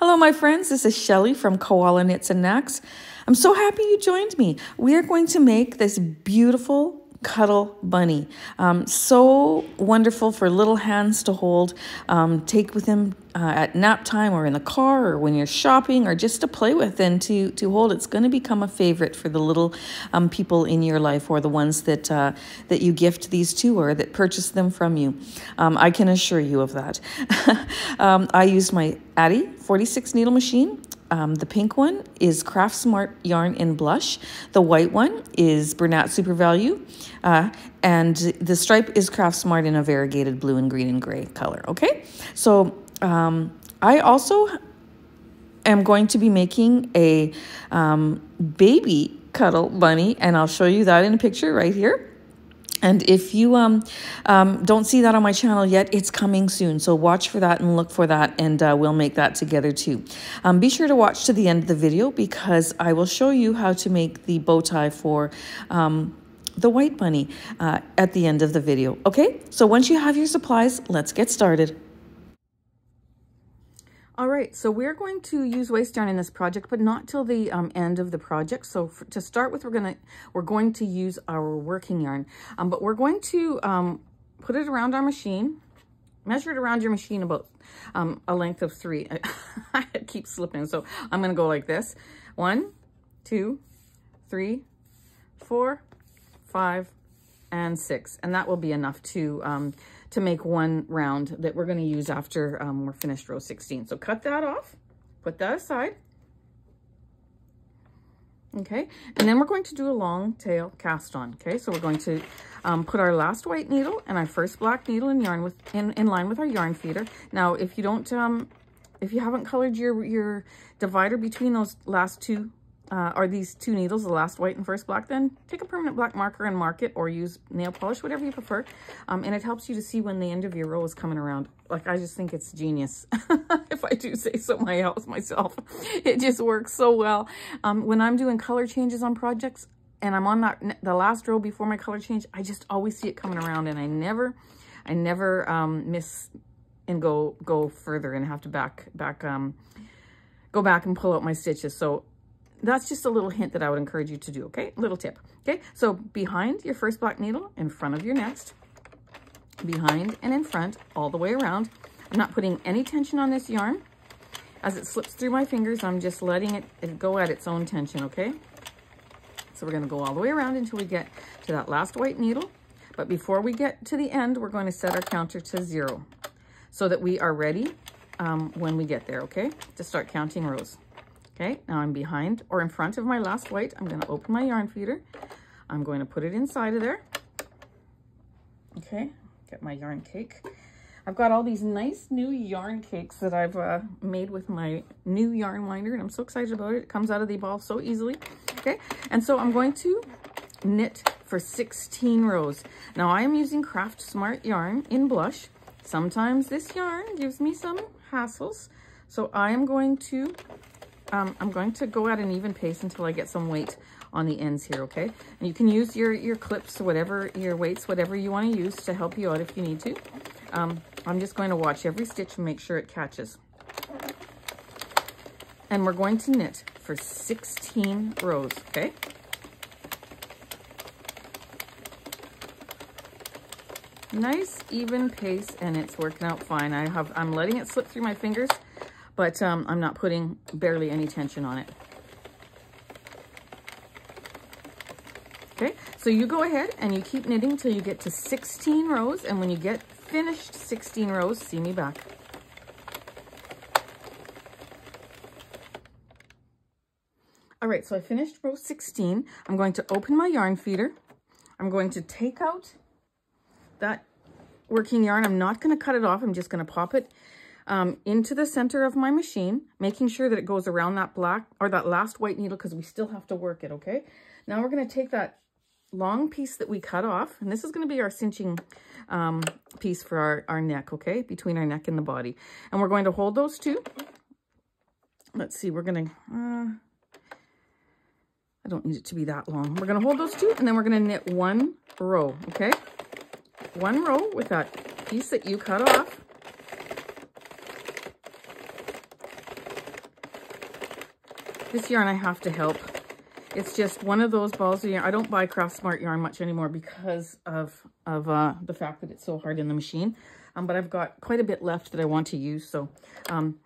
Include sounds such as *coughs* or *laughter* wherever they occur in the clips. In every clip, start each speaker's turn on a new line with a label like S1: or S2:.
S1: Hello, my friends. This is Shelley from Koala Knits and Knacks. I'm so happy you joined me. We are going to make this beautiful Cuddle Bunny. Um, so wonderful for little hands to hold. Um, take with them uh, at nap time or in the car or when you're shopping or just to play with and to, to hold. It's going to become a favorite for the little um, people in your life or the ones that, uh, that you gift these to or that purchase them from you. Um, I can assure you of that. *laughs* Um, I used my Addi 46 needle machine um, the pink one is Craft Smart Yarn in Blush. The white one is Bernat Super Value. Uh, and the stripe is Craft Smart in a variegated blue and green and gray color. Okay, so um, I also am going to be making a um, baby cuddle bunny, and I'll show you that in a picture right here. And if you um, um, don't see that on my channel yet, it's coming soon. So watch for that and look for that, and uh, we'll make that together too. Um, be sure to watch to the end of the video because I will show you how to make the bow tie for um, the white bunny uh, at the end of the video. Okay, so once you have your supplies, let's get started. All right, so we're going to use waste yarn in this project, but not till the um, end of the project. So for, to start with, we're gonna we're going to use our working yarn, um, but we're going to um, put it around our machine, measure it around your machine about um, a length of three. *laughs* I keep slipping, so I'm gonna go like this: one, two, three, four, five, and six, and that will be enough to um, to make one round that we're gonna use after um, we're finished row 16. So cut that off, put that aside. Okay, and then we're going to do a long tail cast on. Okay, so we're going to um, put our last white needle and our first black needle in yarn with in, in line with our yarn feeder. Now, if you don't, um, if you haven't colored your, your divider between those last two uh, are these two needles, the last white and first black, then take a permanent black marker and mark it or use nail polish, whatever you prefer. Um, and it helps you to see when the end of your row is coming around. Like, I just think it's genius. *laughs* if I do say so my house myself, it just works so well. Um, when I'm doing color changes on projects and I'm on that, the last row before my color change, I just always see it coming around and I never, I never um, miss and go go further and have to back back um go back and pull out my stitches so that's just a little hint that I would encourage you to do, okay? Little tip, okay? So behind your first black needle, in front of your next, behind and in front, all the way around. I'm not putting any tension on this yarn. As it slips through my fingers, I'm just letting it, it go at its own tension, okay? So we're gonna go all the way around until we get to that last white needle. But before we get to the end, we're going to set our counter to zero so that we are ready um, when we get there, okay? To start counting rows. Okay, now I'm behind or in front of my last white. I'm going to open my yarn feeder. I'm going to put it inside of there. Okay, get my yarn cake. I've got all these nice new yarn cakes that I've uh, made with my new yarn winder, and I'm so excited about it. It comes out of the ball so easily, okay? And so I'm going to knit for 16 rows. Now I am using Craft Smart yarn in blush. Sometimes this yarn gives me some hassles, so I am going to um, I'm going to go at an even pace until I get some weight on the ends here, okay? And you can use your, your clips, whatever, your weights, whatever you want to use to help you out if you need to. Um, I'm just going to watch every stitch and make sure it catches. And we're going to knit for 16 rows, okay? Nice even pace and it's working out fine. I have, I'm letting it slip through my fingers but um, I'm not putting barely any tension on it. Okay, so you go ahead and you keep knitting till you get to 16 rows, and when you get finished 16 rows, see me back. All right, so I finished row 16. I'm going to open my yarn feeder. I'm going to take out that working yarn. I'm not going to cut it off. I'm just going to pop it um, into the center of my machine, making sure that it goes around that black or that last white needle because we still have to work it, okay? Now we're going to take that long piece that we cut off, and this is going to be our cinching um, piece for our, our neck, okay, between our neck and the body. And we're going to hold those two. Let's see, we're going to... Uh, I don't need it to be that long. We're going to hold those two, and then we're going to knit one row, okay? One row with that piece that you cut off. This yarn I have to help. It's just one of those balls of yarn. I don't buy Craft Smart yarn much anymore because of, of uh, the fact that it's so hard in the machine. Um, but I've got quite a bit left that I want to use. So um,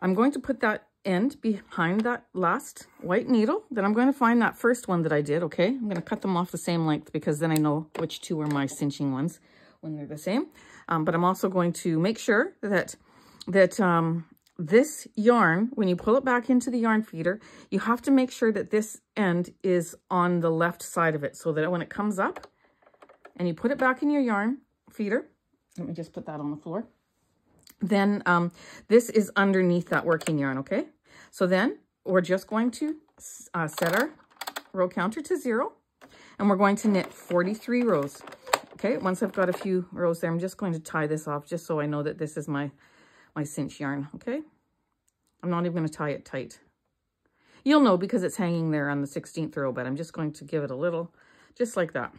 S1: I'm going to put that end behind that last white needle. Then I'm going to find that first one that I did, okay? I'm going to cut them off the same length because then I know which two are my cinching ones when they're the same. Um, but I'm also going to make sure that that um, this yarn, when you pull it back into the yarn feeder, you have to make sure that this end is on the left side of it so that when it comes up and you put it back in your yarn feeder, let me just put that on the floor, then um, this is underneath that working yarn, okay? So then we're just going to uh, set our row counter to zero and we're going to knit 43 rows. Okay, once I've got a few rows there, I'm just going to tie this off just so I know that this is my my cinch yarn, okay? I'm not even going to tie it tight. You'll know because it's hanging there on the 16th row, but I'm just going to give it a little, just like that.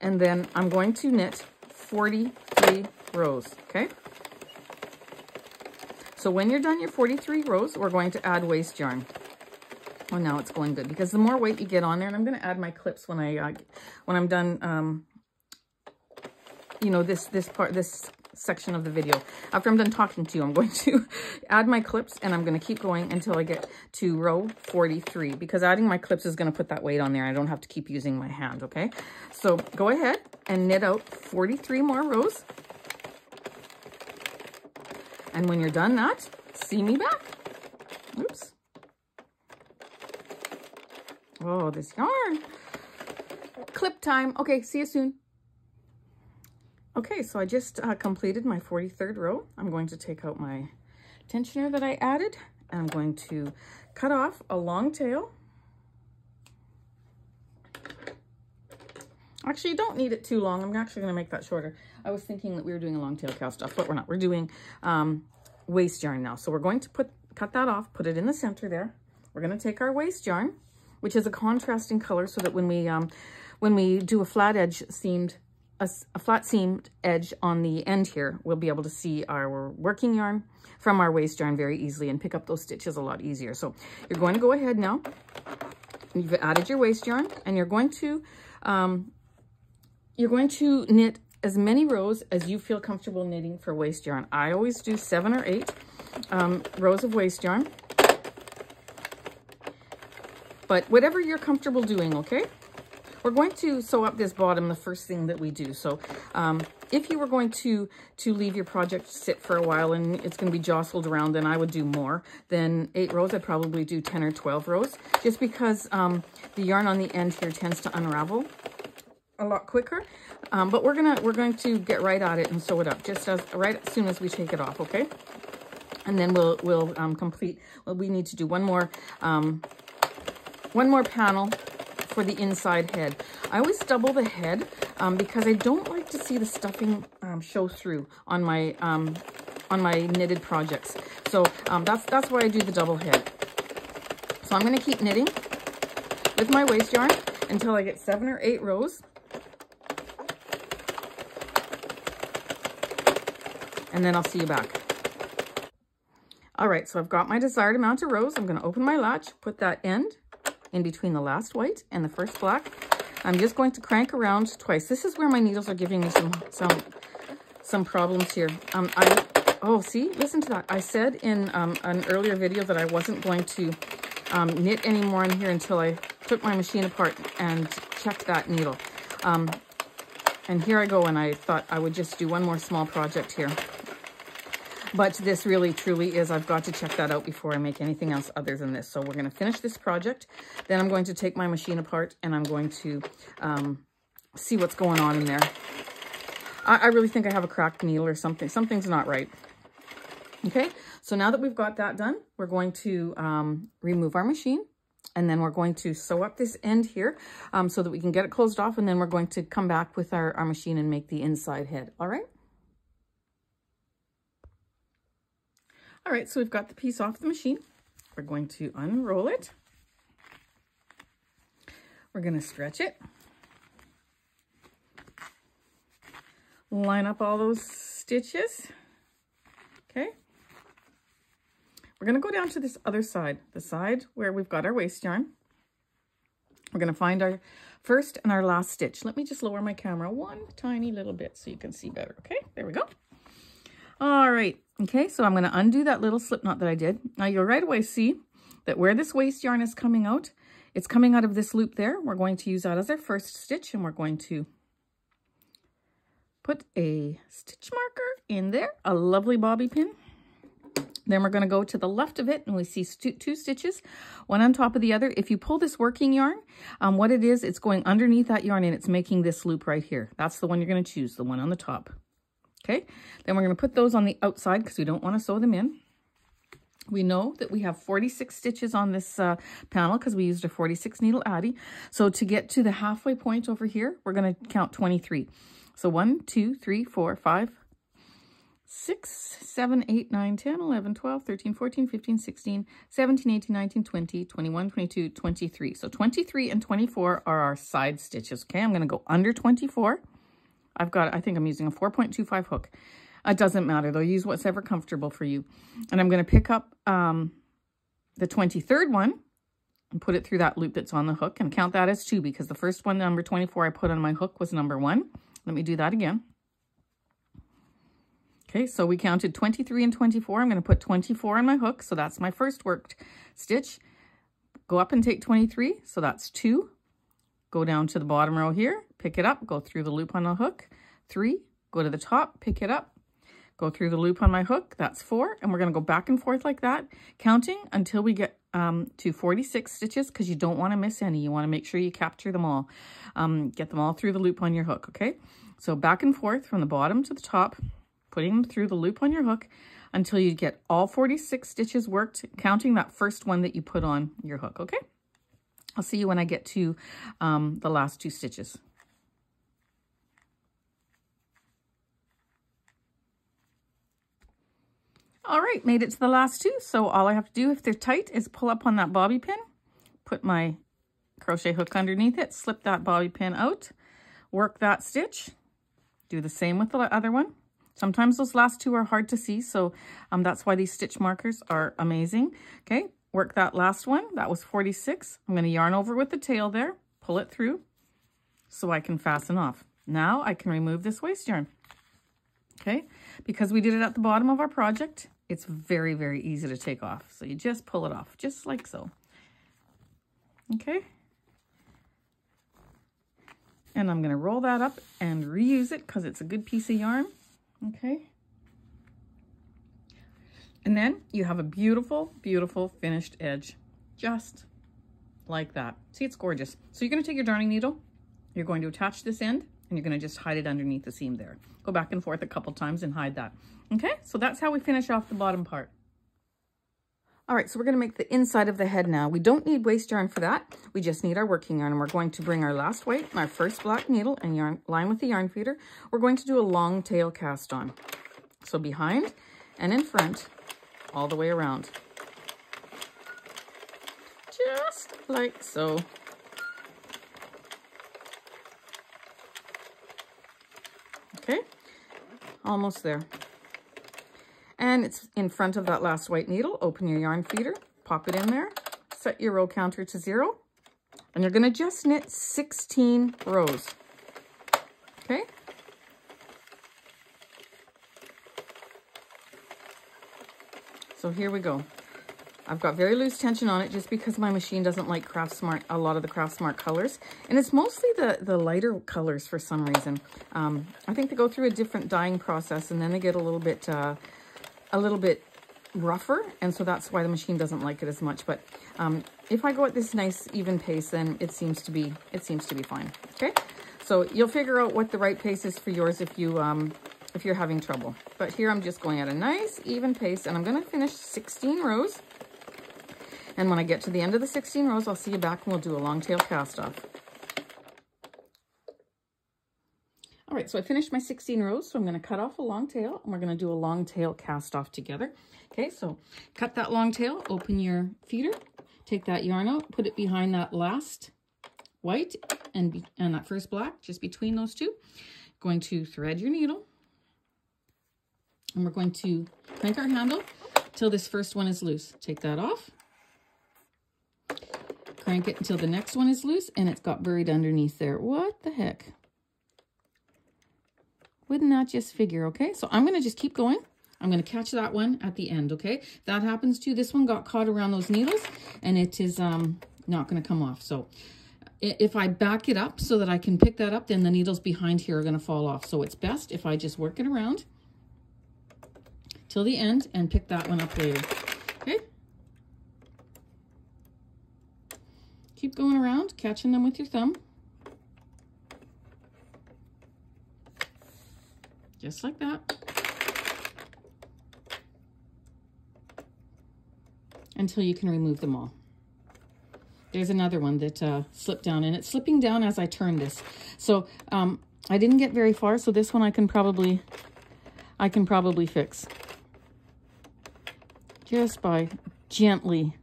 S1: And then I'm going to knit 43 rows, okay? So when you're done your 43 rows, we're going to add waste yarn. Oh, now it's going good because the more weight you get on there, and I'm going to add my clips when I, uh, when I'm done, um, you know, this, this part, this section of the video. After I'm done talking to you, I'm going *laughs* to add my clips and I'm going to keep going until I get to row 43 because adding my clips is going to put that weight on there. I don't have to keep using my hand, okay? So go ahead and knit out 43 more rows. And when you're done that, see me back. Oops. Oh, this yarn. Clip time. Okay, see you soon. Okay, so I just uh, completed my 43rd row. I'm going to take out my tensioner that I added. And I'm going to cut off a long tail. Actually, you don't need it too long. I'm actually going to make that shorter. I was thinking that we were doing a long tail cast off, but we're not. We're doing um, waste yarn now. So we're going to put cut that off, put it in the center there. We're going to take our waste yarn, which is a contrasting color so that when we um, when we do a flat edge seamed a, a flat seamed edge on the end here, we'll be able to see our working yarn from our waste yarn very easily and pick up those stitches a lot easier. So you're going to go ahead now, you've added your waste yarn and you're going to, um, you're going to knit as many rows as you feel comfortable knitting for waste yarn. I always do seven or eight um, rows of waste yarn, but whatever you're comfortable doing, okay? We're going to sew up this bottom the first thing that we do. So um, if you were going to, to leave your project sit for a while and it's going to be jostled around, then I would do more than eight rows. I'd probably do 10 or 12 rows just because um, the yarn on the end here tends to unravel a lot quicker. Um, but we're gonna we're going to get right at it and sew it up just as right as soon as we take it off, okay? And then we'll we'll um, complete. Well, we need to do one more um, one more panel for the inside head. I always double the head um, because I don't like to see the stuffing um, show through on my um, on my knitted projects. So um, that's, that's why I do the double head. So I'm gonna keep knitting with my waste yarn until I get seven or eight rows. And then I'll see you back. All right, so I've got my desired amount of rows. I'm gonna open my latch, put that end in between the last white and the first black. I'm just going to crank around twice. This is where my needles are giving me some some some problems here. Um, I oh see, listen to that. I said in um, an earlier video that I wasn't going to um, knit anymore in here until I took my machine apart and checked that needle. Um, and here I go, and I thought I would just do one more small project here. But this really truly is, I've got to check that out before I make anything else other than this. So we're going to finish this project. Then I'm going to take my machine apart and I'm going to um, see what's going on in there. I, I really think I have a cracked needle or something. Something's not right. Okay, so now that we've got that done, we're going to um, remove our machine and then we're going to sew up this end here um, so that we can get it closed off and then we're going to come back with our, our machine and make the inside head, all right? All right, so we've got the piece off the machine. We're going to unroll it. We're gonna stretch it. Line up all those stitches, okay? We're gonna go down to this other side, the side where we've got our waste yarn. We're gonna find our first and our last stitch. Let me just lower my camera one tiny little bit so you can see better, okay? There we go. All right, Okay, so I'm going to undo that little slip knot that I did. Now you'll right away see that where this waste yarn is coming out, it's coming out of this loop there. We're going to use that as our first stitch and we're going to put a stitch marker in there, a lovely bobby pin. Then we're going to go to the left of it and we see two stitches, one on top of the other. If you pull this working yarn, um, what it is, it's going underneath that yarn and it's making this loop right here. That's the one you're going to choose, the one on the top. Okay, then we're going to put those on the outside because we don't want to sew them in. We know that we have 46 stitches on this uh, panel because we used a 46 needle Addi. So to get to the halfway point over here, we're going to count 23. So 1, 2, 3, 4, 5, 6, 7, 8, 9, 10, 11, 12, 13, 14, 15, 16, 17, 18, 19, 20, 21, 22, 23. So 23 and 24 are our side stitches. Okay, I'm going to go under 24. I've got, I think I'm using a 4.25 hook. It doesn't matter though. Use what's ever comfortable for you. And I'm going to pick up um, the 23rd one and put it through that loop that's on the hook and count that as two because the first one, number 24, I put on my hook was number one. Let me do that again. Okay, so we counted 23 and 24. I'm going to put 24 on my hook. So that's my first worked stitch. Go up and take 23. So that's two. Go down to the bottom row here, pick it up, go through the loop on the hook. Three, go to the top, pick it up, go through the loop on my hook, that's four, and we're gonna go back and forth like that, counting until we get um, to 46 stitches because you don't wanna miss any. You wanna make sure you capture them all. Um, get them all through the loop on your hook, okay? So back and forth from the bottom to the top, putting them through the loop on your hook until you get all 46 stitches worked, counting that first one that you put on your hook, okay? I'll see you when I get to um, the last two stitches. All right, made it to the last two. So all I have to do if they're tight is pull up on that bobby pin, put my crochet hook underneath it, slip that bobby pin out, work that stitch, do the same with the other one. Sometimes those last two are hard to see, so um, that's why these stitch markers are amazing. Okay, Work that last one, that was 46. I'm gonna yarn over with the tail there, pull it through so I can fasten off. Now I can remove this waste yarn, okay? Because we did it at the bottom of our project, it's very, very easy to take off. So you just pull it off, just like so, okay? And I'm gonna roll that up and reuse it because it's a good piece of yarn, okay? And then you have a beautiful, beautiful finished edge, just like that. See, it's gorgeous. So you're gonna take your darning needle, you're going to attach this end, and you're gonna just hide it underneath the seam there. Go back and forth a couple times and hide that. Okay, so that's how we finish off the bottom part. All right, so we're gonna make the inside of the head now. We don't need waste yarn for that. We just need our working yarn, and we're going to bring our last weight, our first black needle, and yarn line with the yarn feeder. We're going to do a long tail cast on. So behind and in front, all the way around. Just like so. Okay, almost there. And it's in front of that last white needle. Open your yarn feeder, pop it in there, set your row counter to zero, and you're gonna just knit 16 rows, okay? So here we go. I've got very loose tension on it just because my machine doesn't like Craftsmart, a lot of the Craftsmart colors. And it's mostly the, the lighter colors for some reason. Um, I think they go through a different dyeing process and then they get a little bit, uh, a little bit rougher. And so that's why the machine doesn't like it as much. But um, if I go at this nice even pace, then it seems to be, it seems to be fine. Okay. So you'll figure out what the right pace is for yours if you, um, if you're having trouble. But here I'm just going at a nice even pace and I'm gonna finish 16 rows. And when I get to the end of the 16 rows, I'll see you back and we'll do a long tail cast off. All right, so I finished my 16 rows, so I'm gonna cut off a long tail and we're gonna do a long tail cast off together. Okay, so cut that long tail, open your feeder, take that yarn out, put it behind that last white and, and that first black, just between those two. Going to thread your needle, and we're going to crank our handle till this first one is loose. Take that off. Crank it until the next one is loose and it's got buried underneath there. What the heck? Wouldn't that just figure, okay? So I'm going to just keep going. I'm going to catch that one at the end, okay? That happens too. This one got caught around those needles and it is um, not going to come off. So if I back it up so that I can pick that up, then the needles behind here are going to fall off. So it's best if I just work it around till the end and pick that one up later. Okay. Keep going around, catching them with your thumb. Just like that. Until you can remove them all. There's another one that uh, slipped down and it's slipping down as I turn this. So um, I didn't get very far, so this one I can probably, I can probably fix just by gently.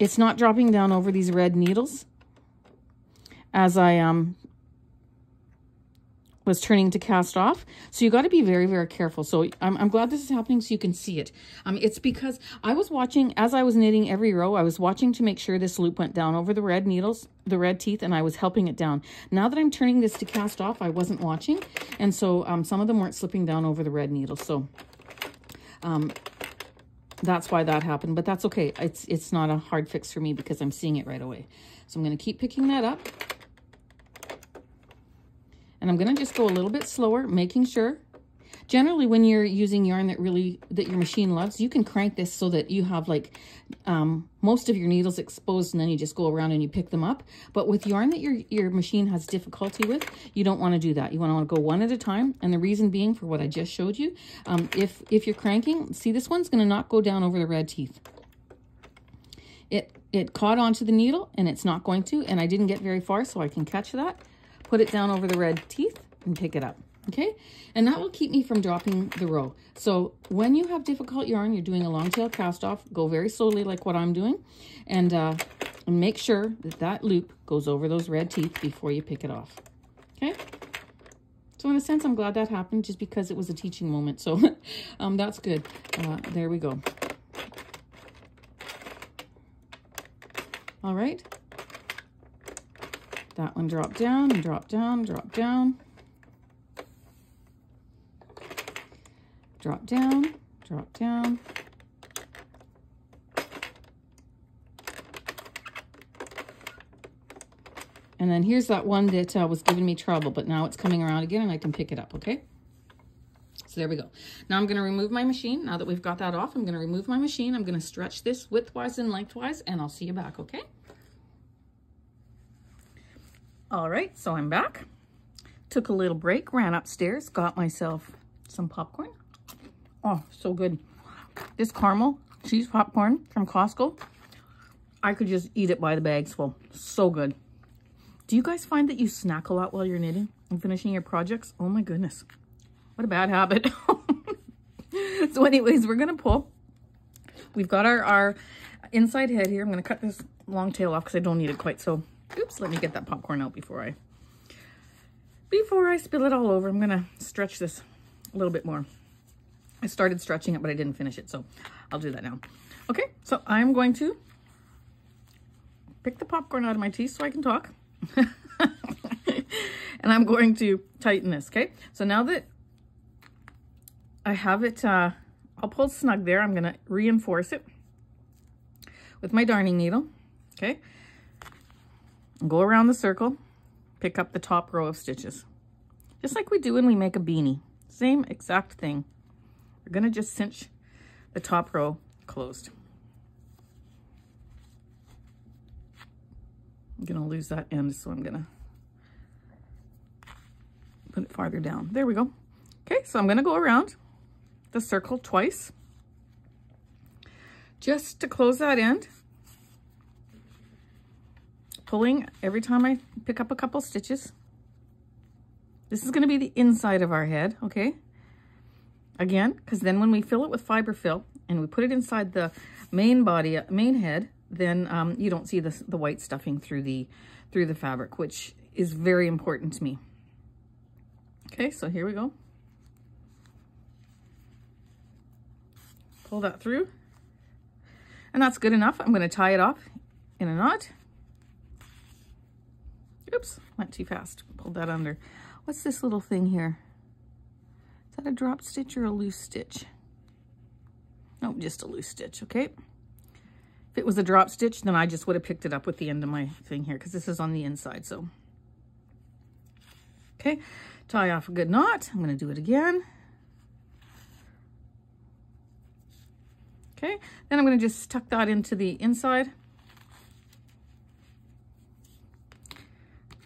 S1: It's not dropping down over these red needles as I am um, was turning to cast off. So you got to be very, very careful. So I'm, I'm glad this is happening so you can see it. Um, it's because I was watching, as I was knitting every row, I was watching to make sure this loop went down over the red needles, the red teeth, and I was helping it down. Now that I'm turning this to cast off, I wasn't watching. And so um, some of them weren't slipping down over the red needles. So um, that's why that happened, but that's okay. It's, it's not a hard fix for me because I'm seeing it right away. So I'm going to keep picking that up. And I'm gonna just go a little bit slower, making sure. Generally, when you're using yarn that really, that your machine loves, you can crank this so that you have like um, most of your needles exposed and then you just go around and you pick them up. But with yarn that your, your machine has difficulty with, you don't wanna do that. You wanna go one at a time. And the reason being for what I just showed you, um, if, if you're cranking, see this one's gonna not go down over the red teeth. It, it caught onto the needle and it's not going to, and I didn't get very far, so I can catch that put it down over the red teeth and pick it up. Okay, and that will keep me from dropping the row. So when you have difficult yarn, you're doing a long tail cast off, go very slowly like what I'm doing, and uh, make sure that that loop goes over those red teeth before you pick it off. Okay, so in a sense, I'm glad that happened just because it was a teaching moment. So *laughs* um, that's good. Uh, there we go. All right. That one dropped down and dropped down, dropped down. Drop down, drop down. And then here's that one that uh, was giving me trouble, but now it's coming around again and I can pick it up, okay? So there we go. Now I'm going to remove my machine. Now that we've got that off, I'm going to remove my machine. I'm going to stretch this widthwise and lengthwise, and I'll see you back, okay? All right, so I'm back. Took a little break, ran upstairs, got myself some popcorn. Oh, so good. This caramel cheese popcorn from Costco, I could just eat it by the bags full. So good. Do you guys find that you snack a lot while you're knitting and finishing your projects? Oh my goodness. What a bad habit. *laughs* so anyways, we're going to pull. We've got our, our inside head here. I'm going to cut this long tail off because I don't need it quite so Oops, let me get that popcorn out before I, before I spill it all over. I'm gonna stretch this a little bit more. I started stretching it, but I didn't finish it, so I'll do that now. Okay, so I'm going to pick the popcorn out of my teeth so I can talk. *laughs* and I'm going to tighten this, okay? So now that I have it uh, will pull snug there, I'm gonna reinforce it with my darning needle, okay? go around the circle, pick up the top row of stitches. Just like we do when we make a beanie. Same exact thing. We're gonna just cinch the top row closed. I'm gonna lose that end, so I'm gonna put it farther down. There we go. Okay, so I'm gonna go around the circle twice just to close that end pulling every time I pick up a couple stitches. This is going to be the inside of our head, okay? Again, because then when we fill it with fiber fill and we put it inside the main body, main head, then um, you don't see the, the white stuffing through the, through the fabric, which is very important to me. Okay, so here we go. Pull that through. And that's good enough. I'm going to tie it off in a knot. Oops, went too fast. Pulled that under. What's this little thing here? Is that a drop stitch or a loose stitch? Oh, just a loose stitch, okay? If it was a drop stitch, then I just would have picked it up with the end of my thing here because this is on the inside, so. Okay, tie off a good knot. I'm gonna do it again. Okay, then I'm gonna just tuck that into the inside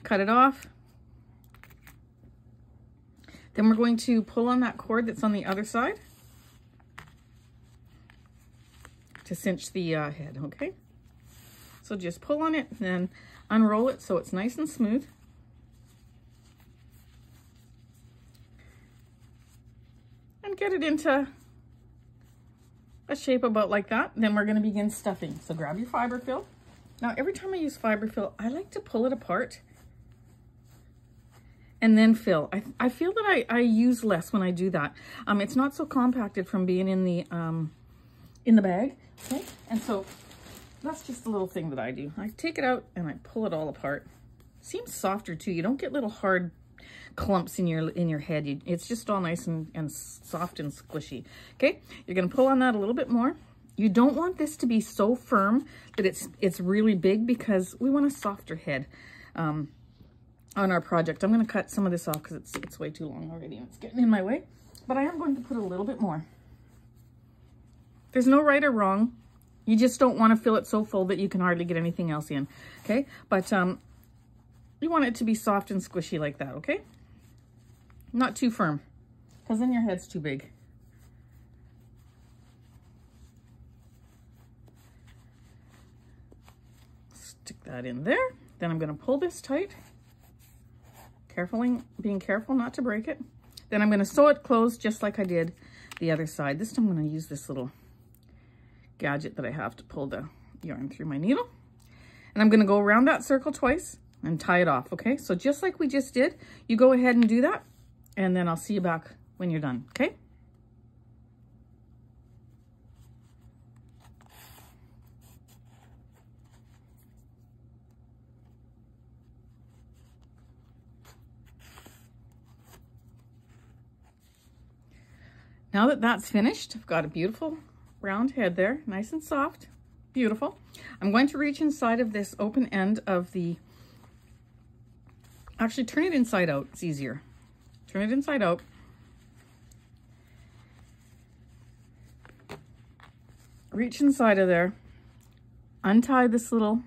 S1: cut it off. Then we're going to pull on that cord that's on the other side to cinch the uh, head, okay? So just pull on it and then unroll it so it's nice and smooth. And get it into a shape about like that. Then we're gonna begin stuffing. So grab your fiber fill. Now, every time I use fiber fill, I like to pull it apart and then fill. I, I feel that I, I use less when I do that. Um, it's not so compacted from being in the, um, in the bag, okay? And so that's just a little thing that I do. I take it out and I pull it all apart. Seems softer too. You don't get little hard clumps in your in your head. You, it's just all nice and, and soft and squishy, okay? You're gonna pull on that a little bit more. You don't want this to be so firm that it's, it's really big because we want a softer head. Um, on our project. I'm going to cut some of this off because it's, it's way too long already and it's getting in my way. But I am going to put a little bit more. There's no right or wrong. You just don't want to fill it so full that you can hardly get anything else in, okay? But um, you want it to be soft and squishy like that, okay? Not too firm because then your head's too big. Stick that in there. Then I'm going to pull this tight carefully, being careful not to break it. Then I'm going to sew it closed just like I did the other side. This time I'm going to use this little gadget that I have to pull the yarn through my needle. And I'm going to go around that circle twice and tie it off, okay? So just like we just did, you go ahead and do that, and then I'll see you back when you're done, okay? Now that that's finished, I've got a beautiful round head there, nice and soft, beautiful. I'm going to reach inside of this open end of the, actually turn it inside out, it's easier. Turn it inside out. Reach inside of there, untie this little,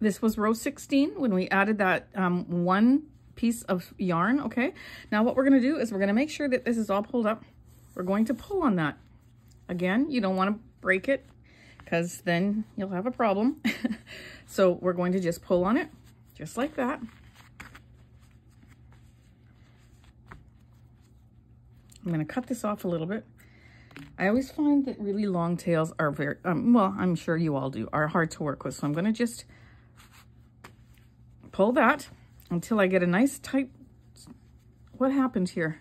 S1: this was row 16 when we added that um, one piece of yarn, okay? Now what we're gonna do is we're gonna make sure that this is all pulled up. We're going to pull on that. Again, you don't wanna break it because then you'll have a problem. *laughs* so we're going to just pull on it, just like that. I'm gonna cut this off a little bit. I always find that really long tails are very, um, well, I'm sure you all do, are hard to work with. So I'm gonna just pull that until I get a nice tight, what happened here?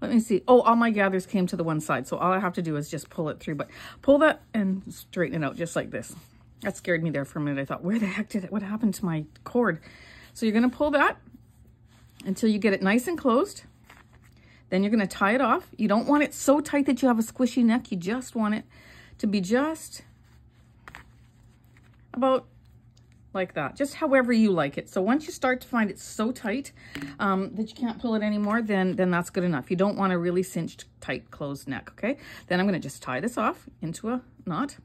S1: Let me see. Oh, all my gathers came to the one side. So all I have to do is just pull it through, but pull that and straighten it out just like this. That scared me there for a minute. I thought, where the heck did it, what happened to my cord? So you're going to pull that until you get it nice and closed. Then you're going to tie it off. You don't want it so tight that you have a squishy neck. You just want it to be just about like that, just however you like it. So once you start to find it so tight um, that you can't pull it anymore, then, then that's good enough. You don't want a really cinched, tight, closed neck, okay? Then I'm gonna just tie this off into a knot.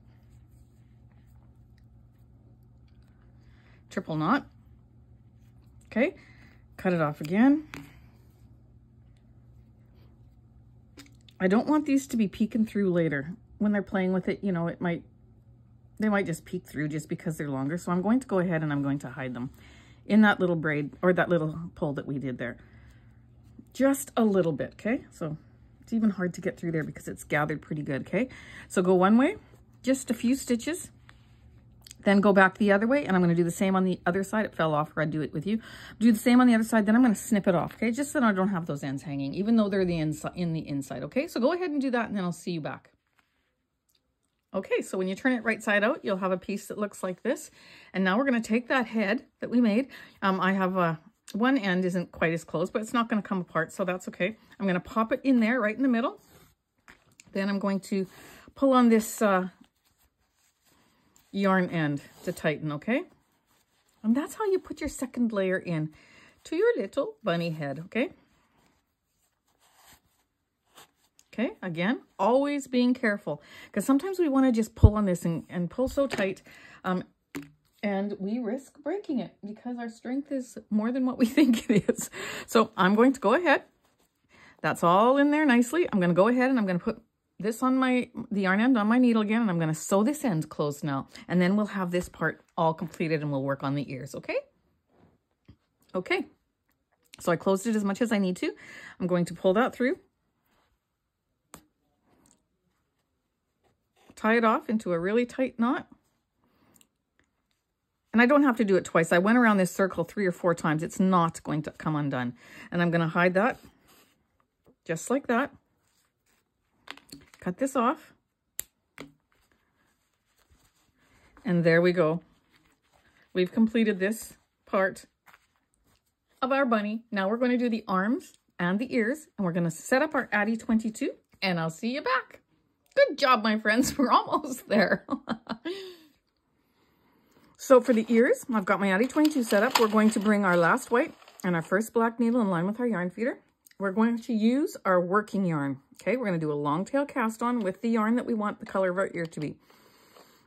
S1: Triple knot, okay? Cut it off again. I don't want these to be peeking through later. When they're playing with it, you know, it might they might just peek through just because they're longer. So I'm going to go ahead and I'm going to hide them in that little braid or that little pull that we did there. Just a little bit, okay? So it's even hard to get through there because it's gathered pretty good, okay? So go one way, just a few stitches, then go back the other way, and I'm gonna do the same on the other side. It fell off, or I'd do it with you. Do the same on the other side, then I'm gonna snip it off, okay? Just so I don't have those ends hanging, even though they're the inside in the inside, okay? So go ahead and do that, and then I'll see you back. Okay, so when you turn it right side out, you'll have a piece that looks like this. And now we're going to take that head that we made. Um, I have a, uh, one end isn't quite as close, but it's not going to come apart, so that's okay. I'm going to pop it in there right in the middle. Then I'm going to pull on this uh, yarn end to tighten, okay? And that's how you put your second layer in to your little bunny head, okay? Okay, again, always being careful because sometimes we want to just pull on this and, and pull so tight um, and we risk breaking it because our strength is more than what we *laughs* think it is. So I'm going to go ahead. That's all in there nicely. I'm going to go ahead and I'm going to put this on my, the yarn end on my needle again, and I'm going to sew this end closed now. And then we'll have this part all completed and we'll work on the ears, okay? Okay. So I closed it as much as I need to. I'm going to pull that through tie it off into a really tight knot. And I don't have to do it twice. I went around this circle three or four times. It's not going to come undone. And I'm going to hide that just like that. Cut this off. And there we go. We've completed this part of our bunny. Now we're going to do the arms and the ears, and we're going to set up our Addi 22, and I'll see you back. Good job, my friends. *laughs* We're almost there. *laughs* so for the ears, I've got my Addi 22 set up. We're going to bring our last white and our first black needle in line with our yarn feeder. We're going to use our working yarn. Okay, we're going to do a long tail cast on with the yarn that we want the color of our ear to be.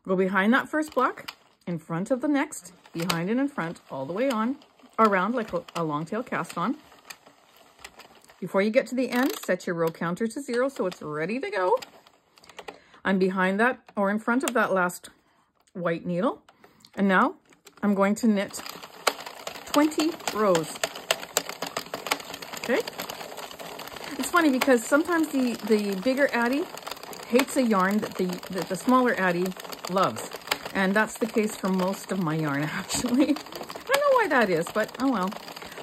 S1: Go behind that first block, in front of the next, behind and in front, all the way on, around like a long tail cast on. Before you get to the end, set your row counter to zero so it's ready to go. I'm behind that or in front of that last white needle. And now I'm going to knit 20 rows. Okay? It's funny because sometimes the, the bigger Addi hates a yarn that the, that the smaller Addi loves. And that's the case for most of my yarn, *laughs* actually. I don't know why that is, but oh well.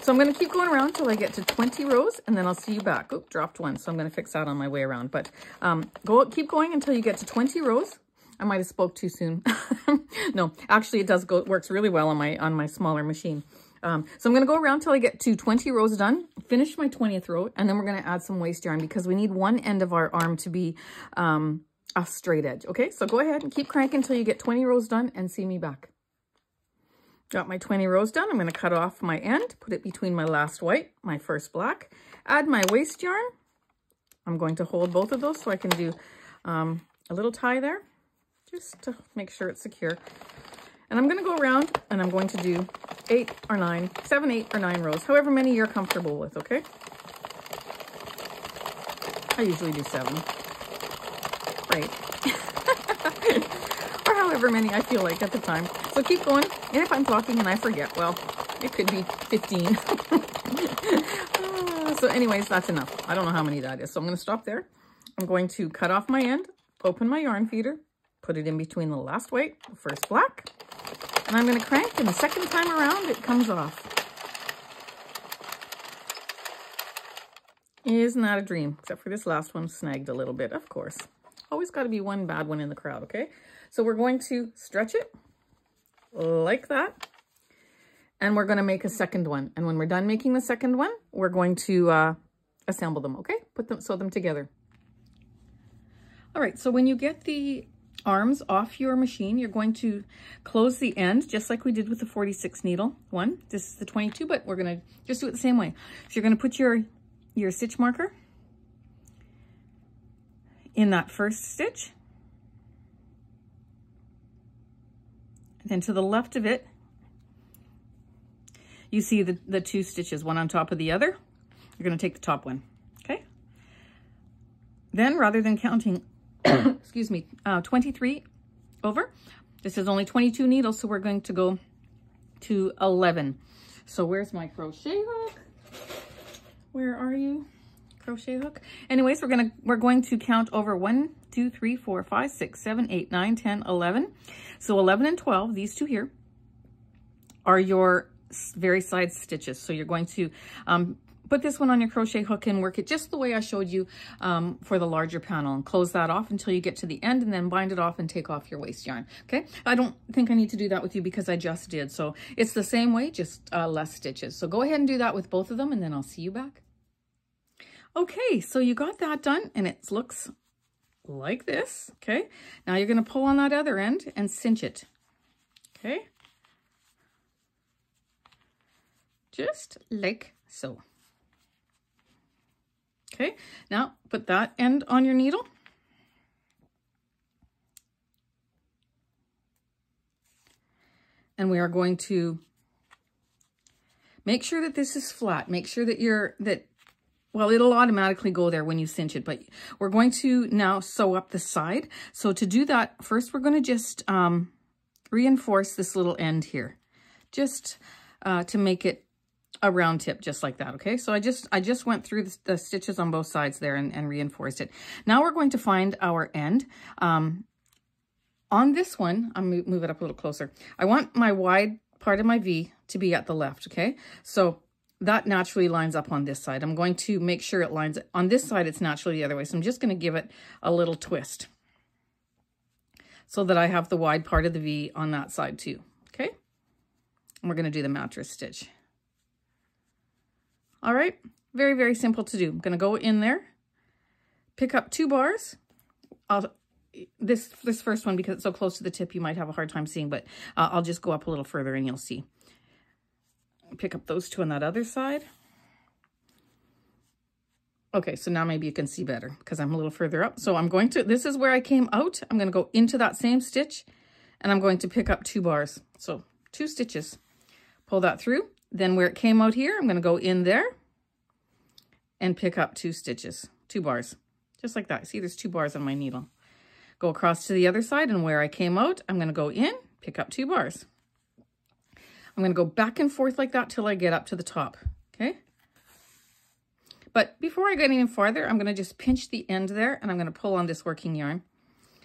S1: So I'm going to keep going around till I get to 20 rows and then I'll see you back. Oop, dropped one. So I'm going to fix that on my way around. But um, go keep going until you get to 20 rows. I might have spoke too soon. *laughs* no, actually it does go, it works really well on my, on my smaller machine. Um, so I'm going to go around till I get to 20 rows done, finish my 20th row, and then we're going to add some waste yarn because we need one end of our arm to be um, a straight edge. Okay, so go ahead and keep cranking until you get 20 rows done and see me back. Got my 20 rows done. I'm going to cut off my end, put it between my last white, my first black, add my waste yarn. I'm going to hold both of those so I can do um, a little tie there just to make sure it's secure. And I'm going to go around and I'm going to do eight or nine, seven, eight or nine rows, however many you're comfortable with, okay? I usually do seven. Right. *laughs* however many I feel like at the time. So keep going. And if I'm talking and I forget, well, it could be 15. *laughs* so anyways, that's enough. I don't know how many that is. So I'm going to stop there. I'm going to cut off my end, open my yarn feeder, put it in between the last white, the first black, and I'm going to crank, and the second time around, it comes off. Is not a dream, except for this last one snagged a little bit, of course. Always got to be one bad one in the crowd, okay? So we're going to stretch it like that. And we're going to make a second one. And when we're done making the second one, we're going to uh, assemble them, okay? Put them, sew them together. All right, so when you get the arms off your machine, you're going to close the end, just like we did with the 46 needle one. This is the 22, but we're gonna just do it the same way. So you're gonna put your, your stitch marker in that first stitch, Then to the left of it, you see the, the two stitches, one on top of the other. You're gonna take the top one, okay? Then rather than counting, *coughs* excuse me, uh, 23 over, this is only 22 needles, so we're going to go to 11. So where's my crochet hook? Where are you? Crochet hook. Anyways, we're gonna we're going to count over one, Two, three, four, five, six, seven, eight, nine, ten, eleven. So 11 and 12, these two here, are your very side stitches. So you're going to um, put this one on your crochet hook and work it just the way I showed you um, for the larger panel and close that off until you get to the end and then bind it off and take off your waste yarn. Okay, I don't think I need to do that with you because I just did. So it's the same way, just uh, less stitches. So go ahead and do that with both of them and then I'll see you back. Okay, so you got that done and it looks like this, okay? Now you're gonna pull on that other end and cinch it, okay? Just like so. Okay, now put that end on your needle. And we are going to make sure that this is flat. Make sure that you're, that well, it'll automatically go there when you cinch it, but we're going to now sew up the side. So to do that, first we're going to just um, reinforce this little end here, just uh, to make it a round tip, just like that, okay? So I just I just went through the, the stitches on both sides there and, and, reinforced it. Now we're going to find our end. Um, on this one, I'll move it up a little closer. I want my wide part of my V to be at the left, okay? So that naturally lines up on this side. I'm going to make sure it lines, on this side it's naturally the other way, so I'm just going to give it a little twist so that I have the wide part of the V on that side too, okay? And we're going to do the mattress stitch. All right, very, very simple to do. I'm going to go in there, pick up two bars. I'll, this, this first one, because it's so close to the tip, you might have a hard time seeing, but uh, I'll just go up a little further and you'll see pick up those two on that other side. Okay, so now maybe you can see better because I'm a little further up. So I'm going to, this is where I came out. I'm going to go into that same stitch and I'm going to pick up two bars. So two stitches, pull that through. Then where it came out here, I'm going to go in there and pick up two stitches, two bars, just like that. See, there's two bars on my needle. Go across to the other side and where I came out, I'm going to go in, pick up two bars. I'm going to go back and forth like that till I get up to the top, okay? But before I get any farther, I'm going to just pinch the end there and I'm going to pull on this working yarn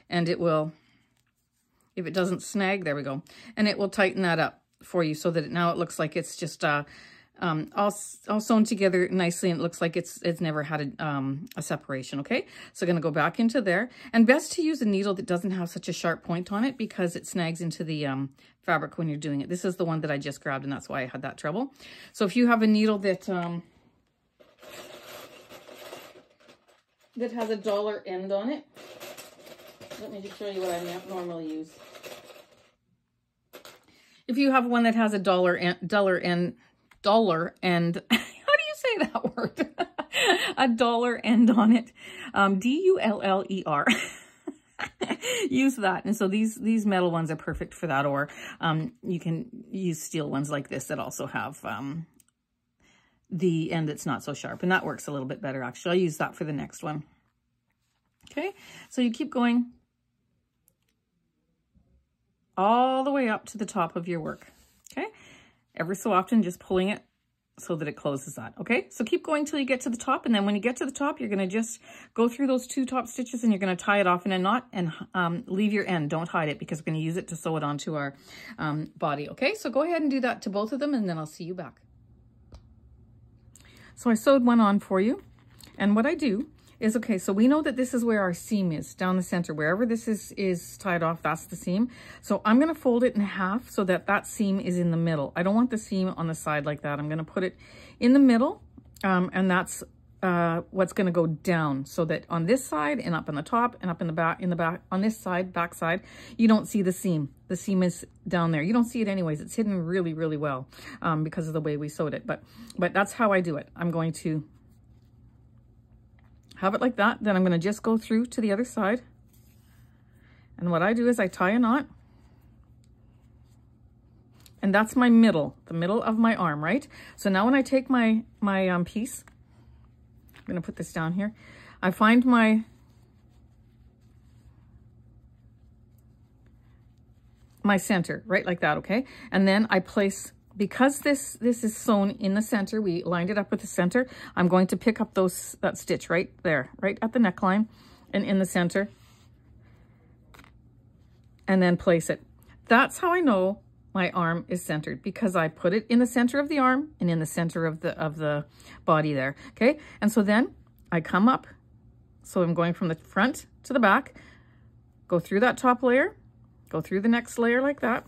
S1: and it will, if it doesn't snag, there we go. And it will tighten that up for you so that it, now it looks like it's just uh, um, all, all sewn together nicely and it looks like it's it's never had a, um, a separation, okay? So I'm going to go back into there. And best to use a needle that doesn't have such a sharp point on it because it snags into the um, fabric when you're doing it. This is the one that I just grabbed and that's why I had that trouble. So if you have a needle that... Um, that has a dollar end on it. Let me just show you what I normally use. If you have one that has a dollar end, dollar end dollar and *laughs* how do you say that word? *laughs* a dollar end on it. Um, D-U-L-L-E-R. *laughs* use that. And so these, these metal ones are perfect for that. Or, um, you can use steel ones like this that also have, um, the end that's not so sharp. And that works a little bit better, actually. I'll use that for the next one. Okay. So you keep going all the way up to the top of your work every so often just pulling it so that it closes on, okay? So keep going till you get to the top, and then when you get to the top, you're gonna just go through those two top stitches and you're gonna tie it off in a knot and um, leave your end, don't hide it because we're gonna use it to sew it onto our um, body, okay? So go ahead and do that to both of them and then I'll see you back. So I sewed one on for you, and what I do is okay. So we know that this is where our seam is down the center. Wherever this is, is tied off, that's the seam. So I'm going to fold it in half so that that seam is in the middle. I don't want the seam on the side like that. I'm going to put it in the middle um, and that's uh, what's going to go down so that on this side and up on the top and up in the back in the back on this side back side you don't see the seam the seam is down there you don't see it anyways it's hidden really really well um, because of the way we sewed it but but that's how I do it I'm going to have it like that. Then I'm going to just go through to the other side. And what I do is I tie a knot. And that's my middle, the middle of my arm, right? So now when I take my, my um, piece, I'm going to put this down here. I find my, my center, right like that, okay? And then I place because this, this is sewn in the center, we lined it up with the center, I'm going to pick up those that stitch right there, right at the neckline and in the center, and then place it. That's how I know my arm is centered because I put it in the center of the arm and in the center of the of the body there, okay? And so then I come up, so I'm going from the front to the back, go through that top layer, go through the next layer like that,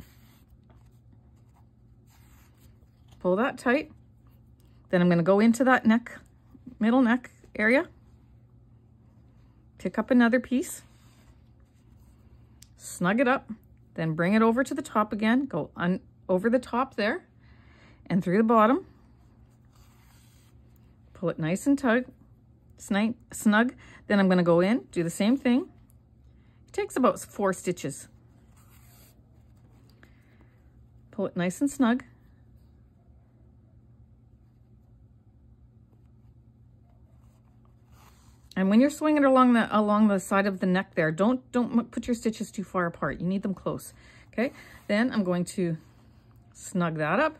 S1: pull that tight. Then I'm gonna go into that neck, middle neck area, pick up another piece, snug it up, then bring it over to the top again, go on over the top there and through the bottom. Pull it nice and tug, snug, snug. Then I'm gonna go in, do the same thing. It takes about four stitches. Pull it nice and snug. And when you're swinging along the along the side of the neck there, don't don't put your stitches too far apart. You need them close. Okay? Then I'm going to snug that up.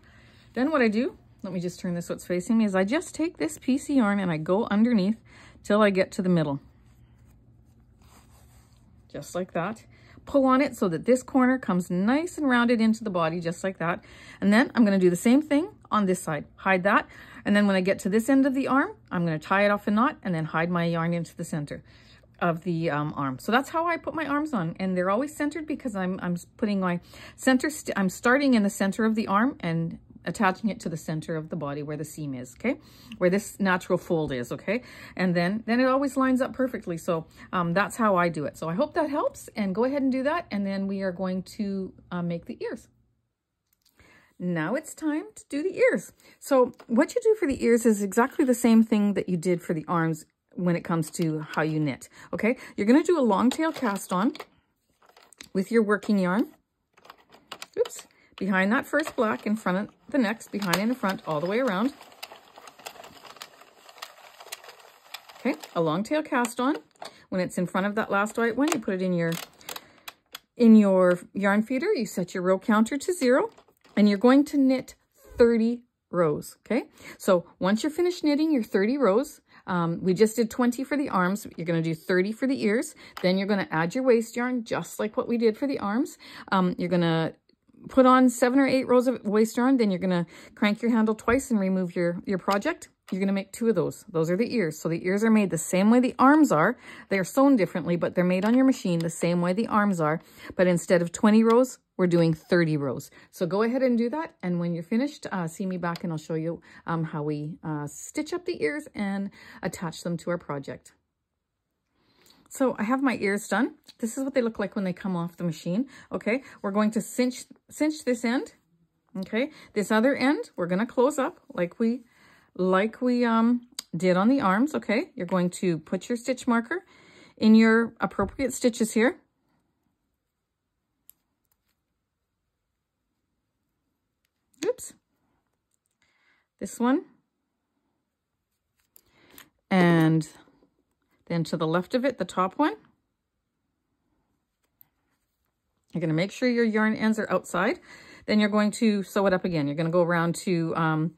S1: Then what I do, let me just turn this so it's facing me, is I just take this piece of yarn and I go underneath till I get to the middle. Just like that. Pull on it so that this corner comes nice and rounded into the body, just like that. And then I'm gonna do the same thing on this side, hide that. And then when I get to this end of the arm, I'm gonna tie it off a knot and then hide my yarn into the center of the um, arm. So that's how I put my arms on. And they're always centered because I'm, I'm putting my center, i I'm starting in the center of the arm and attaching it to the center of the body where the seam is, okay? Where this natural fold is, okay? And then, then it always lines up perfectly. So um, that's how I do it. So I hope that helps and go ahead and do that. And then we are going to uh, make the ears. Now it's time to do the ears. So what you do for the ears is exactly the same thing that you did for the arms when it comes to how you knit, okay? You're gonna do a long tail cast on with your working yarn. Oops, behind that first black, in front of the next, behind and in front, all the way around. Okay, a long tail cast on. When it's in front of that last white one, you put it in your in your yarn feeder, you set your row counter to zero, and you're going to knit 30 rows, okay? So once you're finished knitting your 30 rows, um, we just did 20 for the arms. You're going to do 30 for the ears. Then you're going to add your waste yarn, just like what we did for the arms. Um, you're going to put on seven or eight rows of waste yarn. Then you're going to crank your handle twice and remove your, your project. You're going to make two of those. Those are the ears. So the ears are made the same way the arms are. They are sewn differently, but they're made on your machine the same way the arms are. But instead of 20 rows, we're doing 30 rows. So go ahead and do that. And when you're finished, uh, see me back and I'll show you um, how we uh, stitch up the ears and attach them to our project. So I have my ears done. This is what they look like when they come off the machine. Okay, we're going to cinch, cinch this end. Okay, this other end, we're gonna close up like we, like we um, did on the arms. Okay, you're going to put your stitch marker in your appropriate stitches here. this one. And then to the left of it, the top one. You're going to make sure your yarn ends are outside. Then you're going to sew it up again. You're going to go around to um,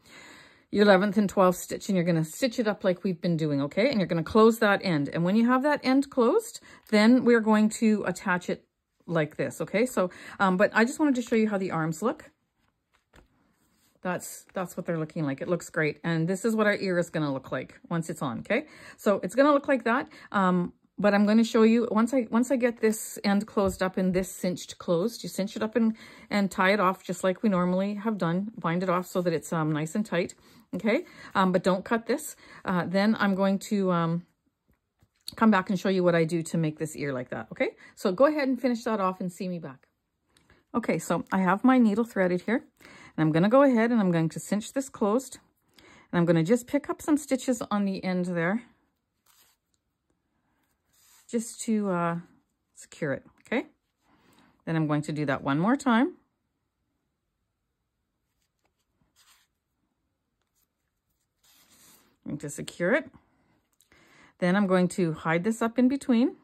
S1: your 11th and 12th stitch and you're going to stitch it up like we've been doing, okay? And you're going to close that end. And when you have that end closed, then we're going to attach it like this, okay? So, um, but I just wanted to show you how the arms look. That's, that's what they're looking like. It looks great. And this is what our ear is going to look like once it's on, okay? So it's going to look like that. Um, but I'm going to show you, once I once I get this end closed up and this cinched closed, you cinch it up and, and tie it off just like we normally have done. Bind it off so that it's um, nice and tight, okay? Um, but don't cut this. Uh, then I'm going to... Um, come back and show you what I do to make this ear like that, okay? So go ahead and finish that off and see me back. Okay, so I have my needle threaded here and I'm going to go ahead and I'm going to cinch this closed. And I'm going to just pick up some stitches on the end there just to uh, secure it, okay? Then I'm going to do that one more time. I'm going to secure it. Then I'm going to hide this up in between.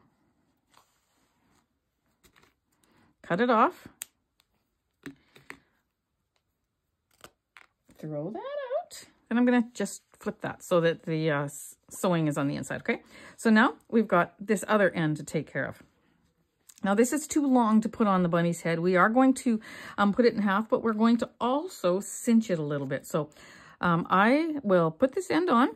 S1: Cut it off. throw that out. And I'm going to just flip that so that the uh, sewing is on the inside, okay? So now we've got this other end to take care of. Now this is too long to put on the bunny's head. We are going to um, put it in half, but we're going to also cinch it a little bit. So um, I will put this end on.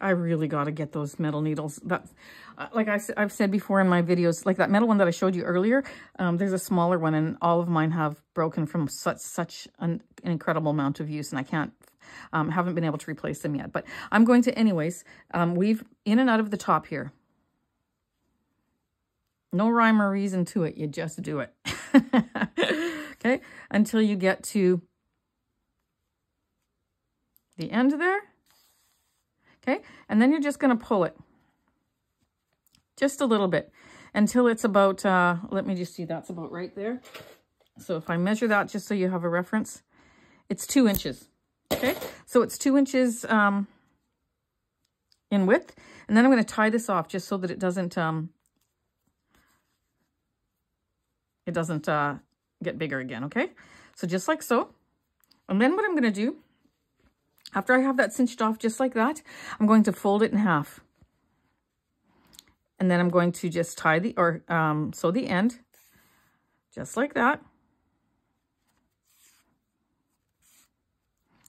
S1: I really got to get those metal needles. Uh, like I, have said before in my videos, like that metal one that I showed you earlier, um, there's a smaller one and all of mine have broken from such, such an, an incredible amount of use and I can't, um, haven't been able to replace them yet. But I'm going to anyways, um, we've in and out of the top here. No rhyme or reason to it. You just do it. *laughs* okay. Until you get to the end there. Okay. And then you're just going to pull it just a little bit until it's about, uh, let me just see, that's about right there. So if I measure that just so you have a reference, it's two inches. Okay, so it's two inches um, in width. And then I'm going to tie this off just so that it doesn't, um, it doesn't uh, get bigger again, okay? So just like so. And then what I'm going to do, after I have that cinched off just like that, I'm going to fold it in half. And then I'm going to just tie the, or um, sew the end, just like that.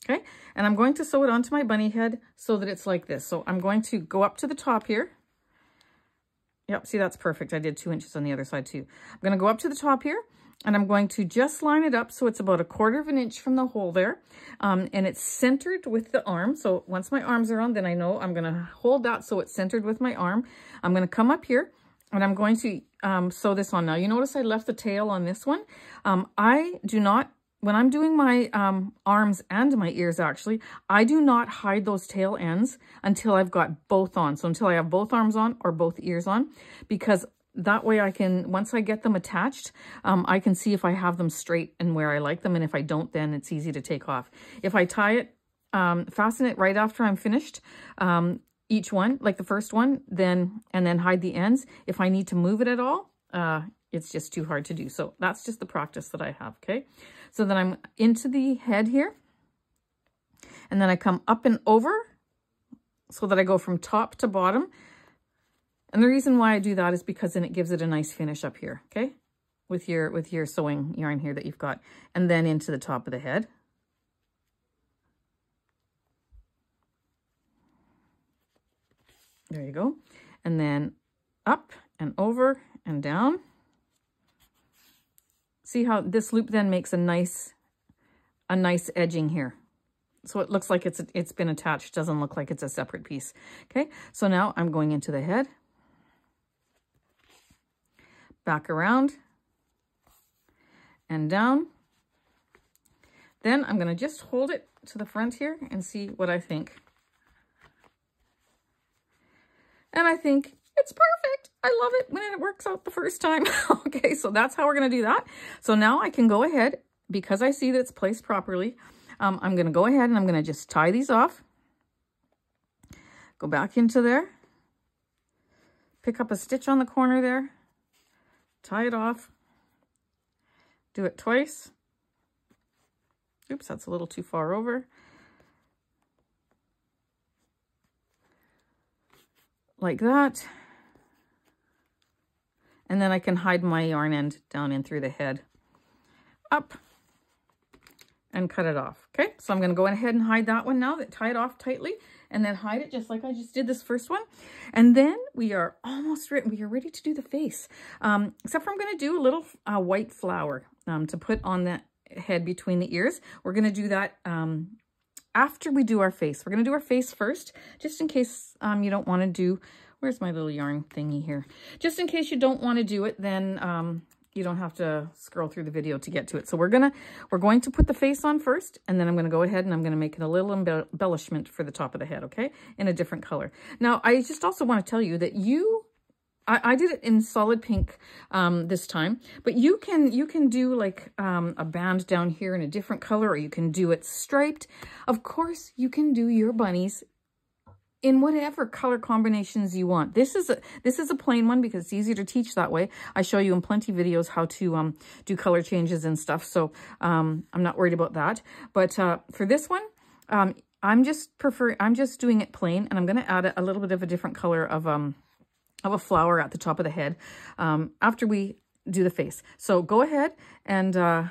S1: Okay, and I'm going to sew it onto my bunny head so that it's like this. So I'm going to go up to the top here. Yep, see, that's perfect. I did two inches on the other side too. I'm going to go up to the top here and I'm going to just line it up so it's about a quarter of an inch from the hole there. Um, and it's centered with the arm. So once my arms are on, then I know I'm going to hold that so it's centered with my arm. I'm going to come up here and I'm going to um, sew this on. Now you notice I left the tail on this one. Um, I do not when I'm doing my um, arms and my ears, actually, I do not hide those tail ends until I've got both on. So until I have both arms on or both ears on, because that way I can, once I get them attached, um, I can see if I have them straight and where I like them. And if I don't, then it's easy to take off. If I tie it, um, fasten it right after I'm finished, um, each one, like the first one, then, and then hide the ends. If I need to move it at all, uh, it's just too hard to do. So that's just the practice that I have, okay? So then I'm into the head here. And then I come up and over so that I go from top to bottom and the reason why I do that is because then it gives it a nice finish up here, okay? With your, with your sewing yarn here that you've got. And then into the top of the head. There you go. And then up and over and down. See how this loop then makes a nice, a nice edging here. So it looks like it's it's been attached, doesn't look like it's a separate piece. Okay, so now I'm going into the head back around and down. Then I'm going to just hold it to the front here and see what I think. And I think it's perfect. I love it when it works out the first time. *laughs* okay, so that's how we're going to do that. So now I can go ahead, because I see that it's placed properly, um, I'm going to go ahead and I'm going to just tie these off. Go back into there. Pick up a stitch on the corner there tie it off, do it twice. Oops, that's a little too far over. Like that. And then I can hide my yarn end down in through the head. Up and cut it off. Okay, so I'm gonna go ahead and hide that one now, that tie it off tightly, and then hide it just like I just did this first one. And then we are almost ready, we are ready to do the face. Um, except for I'm gonna do a little uh, white flower um, to put on the head between the ears. We're gonna do that um, after we do our face. We're gonna do our face first, just in case um, you don't wanna do, where's my little yarn thingy here? Just in case you don't wanna do it, then um, you don't have to scroll through the video to get to it. So we're gonna we're going to put the face on first, and then I'm gonna go ahead and I'm gonna make it a little embellishment for the top of the head, okay, in a different color. Now I just also want to tell you that you. I, I did it in solid pink um, this time, but you can you can do like um, a band down here in a different color, or you can do it striped. Of course, you can do your bunnies in whatever color combinations you want. This is a, this is a plain one because it's easier to teach that way. I show you in plenty of videos how to um, do color changes and stuff. So um, I'm not worried about that. But uh, for this one, um, I'm just prefer I'm just doing it plain and I'm going to add a, a, little bit of a different color of um of a flower at the top of the head um, after we do the face. So go ahead and uh,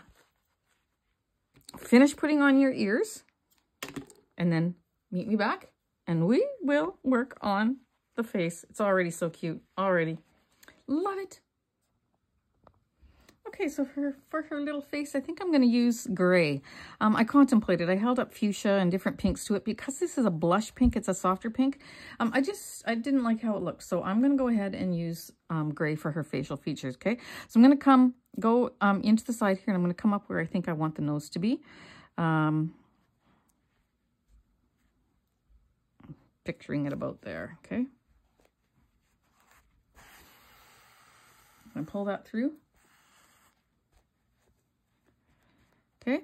S1: finish putting on your ears and then meet me back and we will work on the face. It's already so cute, already. Love it. Okay, so for, for her little face, I think I'm going to use gray. Um, I contemplated. I held up fuchsia and different pinks to it. Because this is a blush pink, it's a softer pink. Um, I just, I didn't like how it looked. So I'm going to go ahead and use um, gray for her facial features, okay? So I'm going to come, go um, into the side here, and I'm going to come up where I think I want the nose to be. Um, picturing it about there, okay? And pull that through. Okay.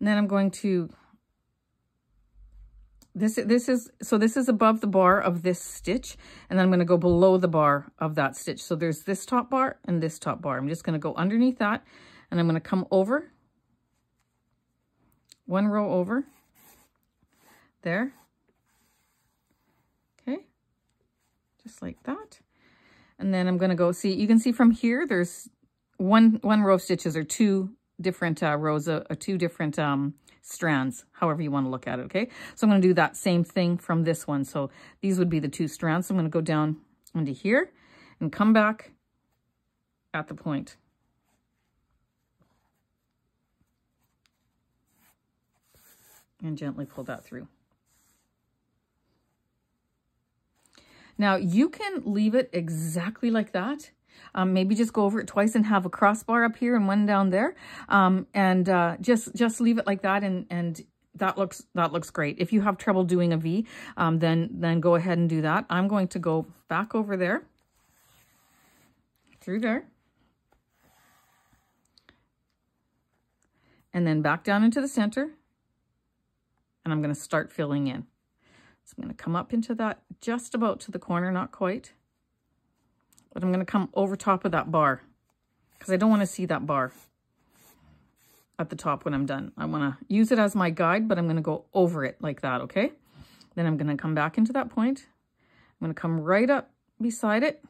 S1: And then I'm going to, this, this is, so this is above the bar of this stitch, and then I'm going to go below the bar of that stitch. So there's this top bar and this top bar. I'm just going to go underneath that, and I'm going to come over, one row over, there, just like that. And then I'm going to go see, you can see from here, there's one, one row of stitches or two different uh, rows of or uh, two different um, strands, however you want to look at it, okay? So I'm going to do that same thing from this one. So these would be the two strands. So I'm going to go down into here and come back at the point. And gently pull that through. Now you can leave it exactly like that. Um, maybe just go over it twice and have a crossbar up here and one down there. Um, and uh, just just leave it like that and, and that looks that looks great. If you have trouble doing a V, um, then, then go ahead and do that. I'm going to go back over there, through there, and then back down into the center, and I'm going to start filling in. So I'm going to come up into that just about to the corner, not quite. But I'm going to come over top of that bar because I don't want to see that bar at the top when I'm done. I want to use it as my guide, but I'm going to go over it like that, okay? Then I'm going to come back into that point. I'm going to come right up beside it,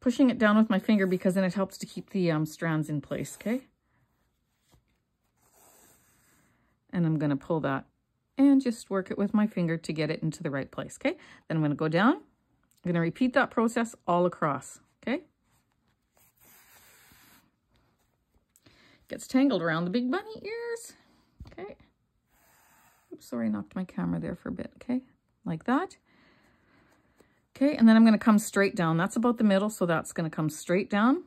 S1: pushing it down with my finger because then it helps to keep the um, strands in place, okay? And I'm going to pull that and just work it with my finger to get it into the right place, okay? Then I'm gonna go down. I'm gonna repeat that process all across, okay? Gets tangled around the big bunny ears, okay? Oops, sorry, I knocked my camera there for a bit, okay? Like that. Okay, and then I'm gonna come straight down. That's about the middle, so that's gonna come straight down.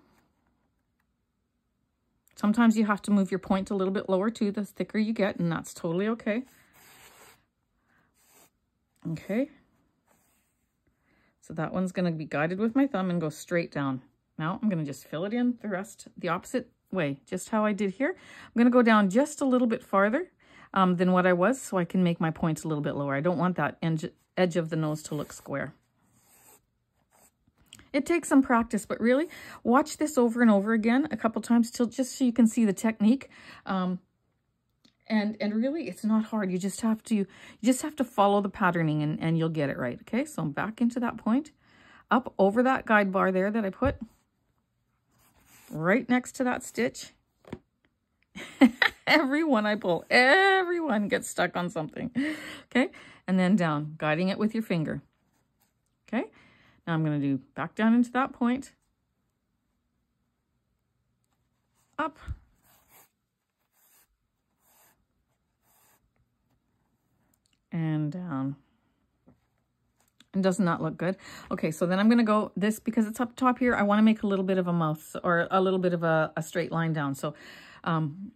S1: Sometimes you have to move your point a little bit lower too, the thicker you get, and that's totally okay. Okay. So that one's going to be guided with my thumb and go straight down. Now I'm going to just fill it in the rest the opposite way, just how I did here. I'm going to go down just a little bit farther um, than what I was so I can make my points a little bit lower. I don't want that edge of the nose to look square. It takes some practice, but really watch this over and over again a couple times till just so you can see the technique. Um, and, and really, it's not hard. You just have to, you just have to follow the patterning and, and you'll get it right. Okay, so I'm back into that point, up over that guide bar there that I put right next to that stitch. *laughs* everyone I pull, everyone gets stuck on something. Okay, and then down, guiding it with your finger. Okay, now I'm going to do back down into that point, up, and down. Um, it does not look good. Okay, so then I'm going to go this, because it's up top here, I want to make a little bit of a mouth or a little bit of a, a straight line down. So um,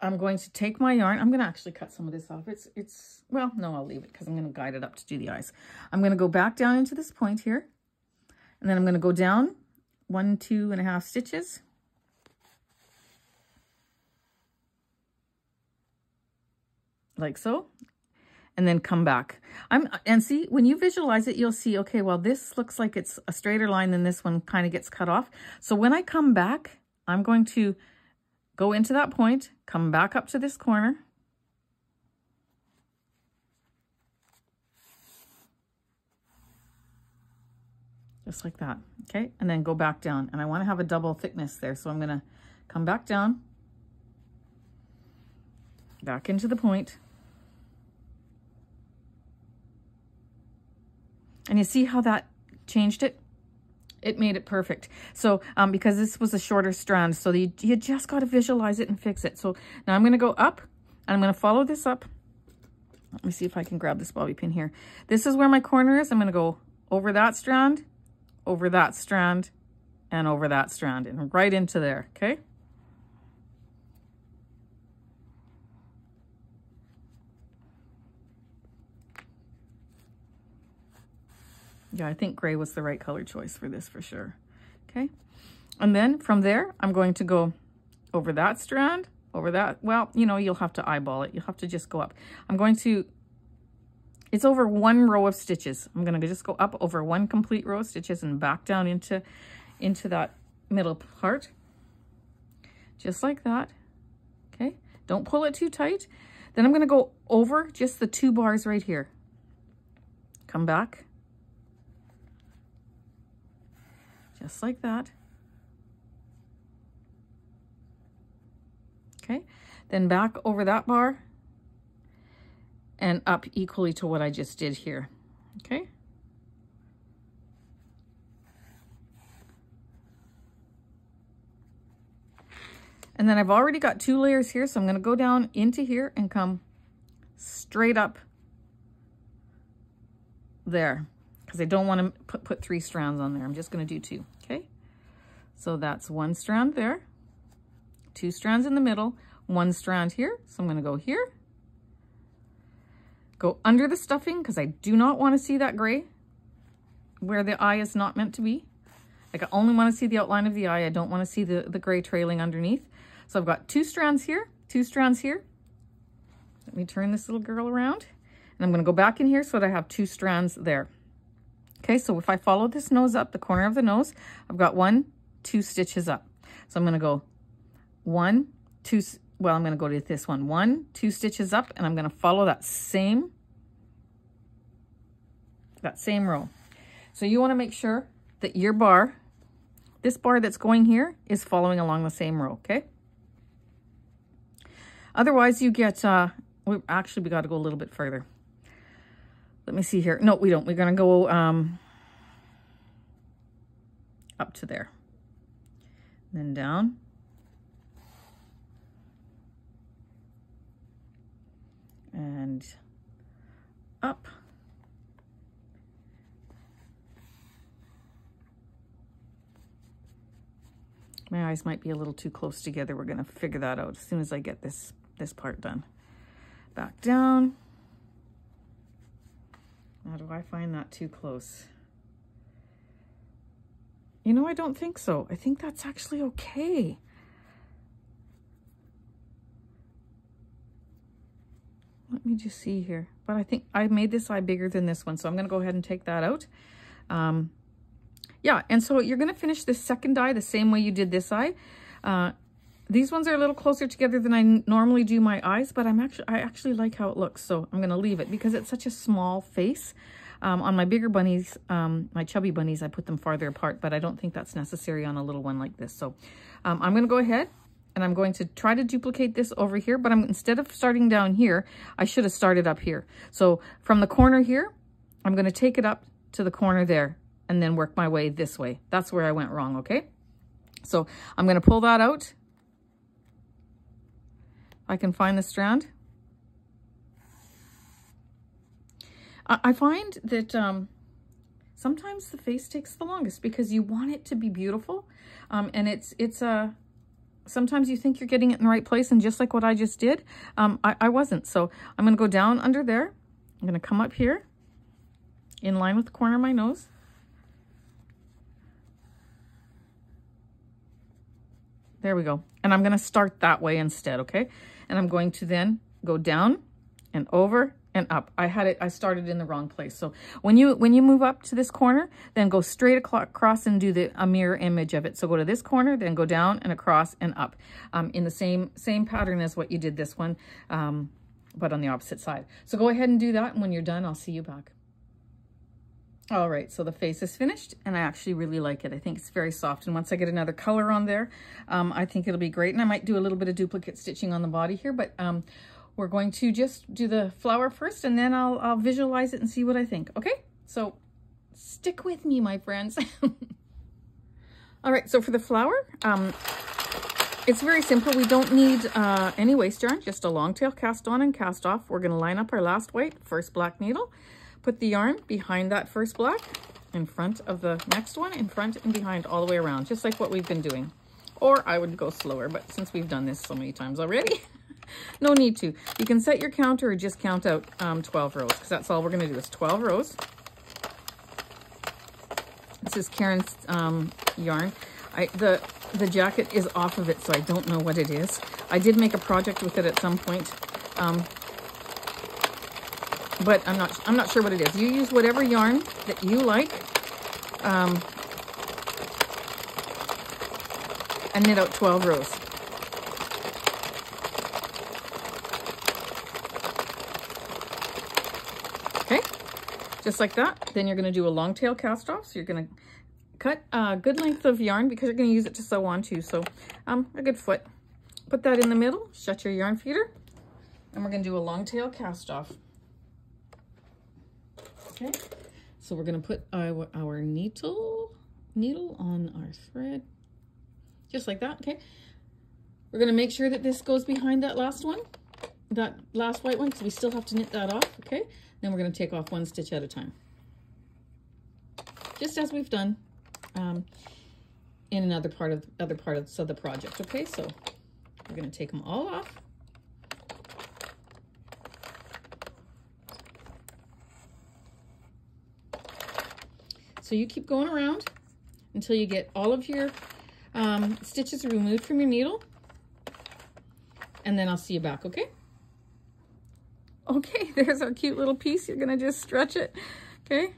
S1: I'm going to take my yarn. I'm going to actually cut some of this off. It's, it's well, no, I'll leave it because I'm going to guide it up to do the eyes. I'm going to go back down into this point here. And then I'm going to go down one, two and a half stitches. Like so and then come back. I'm And see, when you visualize it, you'll see, okay, well, this looks like it's a straighter line than this one kind of gets cut off. So when I come back, I'm going to go into that point, come back up to this corner, just like that, okay? And then go back down. And I wanna have a double thickness there, so I'm gonna come back down, back into the point, And you see how that changed it? It made it perfect. So, um, because this was a shorter strand, so you, you just got to visualize it and fix it. So now I'm going to go up and I'm going to follow this up. Let me see if I can grab this bobby pin here. This is where my corner is. I'm going to go over that strand, over that strand, and over that strand, and right into there, okay? Yeah, I think gray was the right color choice for this for sure. Okay, and then from there, I'm going to go over that strand, over that. Well, you know, you'll have to eyeball it. You'll have to just go up. I'm going to, it's over one row of stitches. I'm going to just go up over one complete row of stitches and back down into, into that middle part. Just like that. Okay, don't pull it too tight. Then I'm going to go over just the two bars right here. Come back just like that. Okay, then back over that bar and up equally to what I just did here, okay? And then I've already got two layers here, so I'm gonna go down into here and come straight up there because I don't want to put, put three strands on there. I'm just going to do two, okay? So that's one strand there, two strands in the middle, one strand here. So I'm going to go here, go under the stuffing because I do not want to see that gray where the eye is not meant to be. Like I only want to see the outline of the eye. I don't want to see the, the gray trailing underneath. So I've got two strands here, two strands here. Let me turn this little girl around. And I'm going to go back in here so that I have two strands there. Okay, so if I follow this nose up, the corner of the nose, I've got one, two stitches up. So I'm gonna go one, two, well, I'm gonna go to this one, one, two stitches up, and I'm gonna follow that same, that same row. So you wanna make sure that your bar, this bar that's going here is following along the same row, okay? Otherwise you get, uh, we actually, we gotta go a little bit further let me see here. No, we don't. We're going to go um, up to there. And then down. And up. My eyes might be a little too close together. We're going to figure that out as soon as I get this, this part done. Back down. Now, do I find that too close? You know, I don't think so. I think that's actually okay. Let me just see here. But I think I made this eye bigger than this one, so I'm going to go ahead and take that out. Um, yeah, and so you're going to finish this second eye the same way you did this eye. Uh, these ones are a little closer together than I normally do my eyes, but I'm actually I actually like how it looks, so I'm going to leave it because it's such a small face. Um, on my bigger bunnies, um, my chubby bunnies, I put them farther apart, but I don't think that's necessary on a little one like this. So um, I'm going to go ahead and I'm going to try to duplicate this over here, but I'm instead of starting down here, I should have started up here. So from the corner here, I'm going to take it up to the corner there and then work my way this way. That's where I went wrong, okay? So I'm going to pull that out I can find the strand. I, I find that um, sometimes the face takes the longest because you want it to be beautiful. Um, and it's, it's a, uh, sometimes you think you're getting it in the right place. And just like what I just did, um, I, I wasn't. So I'm going to go down under there. I'm going to come up here in line with the corner of my nose. There we go. And I'm going to start that way instead, okay? And I'm going to then go down and over and up. I had it, I started in the wrong place. So when you when you move up to this corner, then go straight across and do the a mirror image of it. So go to this corner, then go down and across and up um, in the same same pattern as what you did this one, um, but on the opposite side. So go ahead and do that. And when you're done, I'll see you back. All right, so the face is finished and I actually really like it. I think it's very soft. And once I get another color on there, um, I think it'll be great. And I might do a little bit of duplicate stitching on the body here, but um, we're going to just do the flower first and then I'll, I'll visualize it and see what I think. Okay, so stick with me, my friends. *laughs* All right, so for the flower, um, it's very simple. We don't need uh, any waste yarn, just a long tail cast on and cast off. We're gonna line up our last white, first black needle, Put the yarn behind that first block, in front of the next one, in front and behind all the way around, just like what we've been doing. Or I would go slower, but since we've done this so many times already, *laughs* no need to. You can set your counter or just count out um, 12 rows, because that's all we're going to do is 12 rows. This is Caron's um, yarn. I, the, the jacket is off of it, so I don't know what it is. I did make a project with it at some point, um, but I'm not, I'm not sure what it is. You use whatever yarn that you like. Um, and knit out 12 rows. Okay, just like that. Then you're gonna do a long tail cast off. So you're gonna cut a good length of yarn because you're gonna use it to sew onto. So um, a good foot. Put that in the middle, shut your yarn feeder, and we're gonna do a long tail cast off. Okay, so we're going to put our, our needle, needle on our thread, just like that, okay? We're going to make sure that this goes behind that last one, that last white one, because we still have to knit that off, okay? Then we're going to take off one stitch at a time, just as we've done um, in another part of other part of so the project, okay? So we're going to take them all off. So you keep going around until you get all of your um, stitches removed from your needle. And then I'll see you back, okay? Okay, *laughs* there's our cute little piece. You're gonna just stretch it, okay?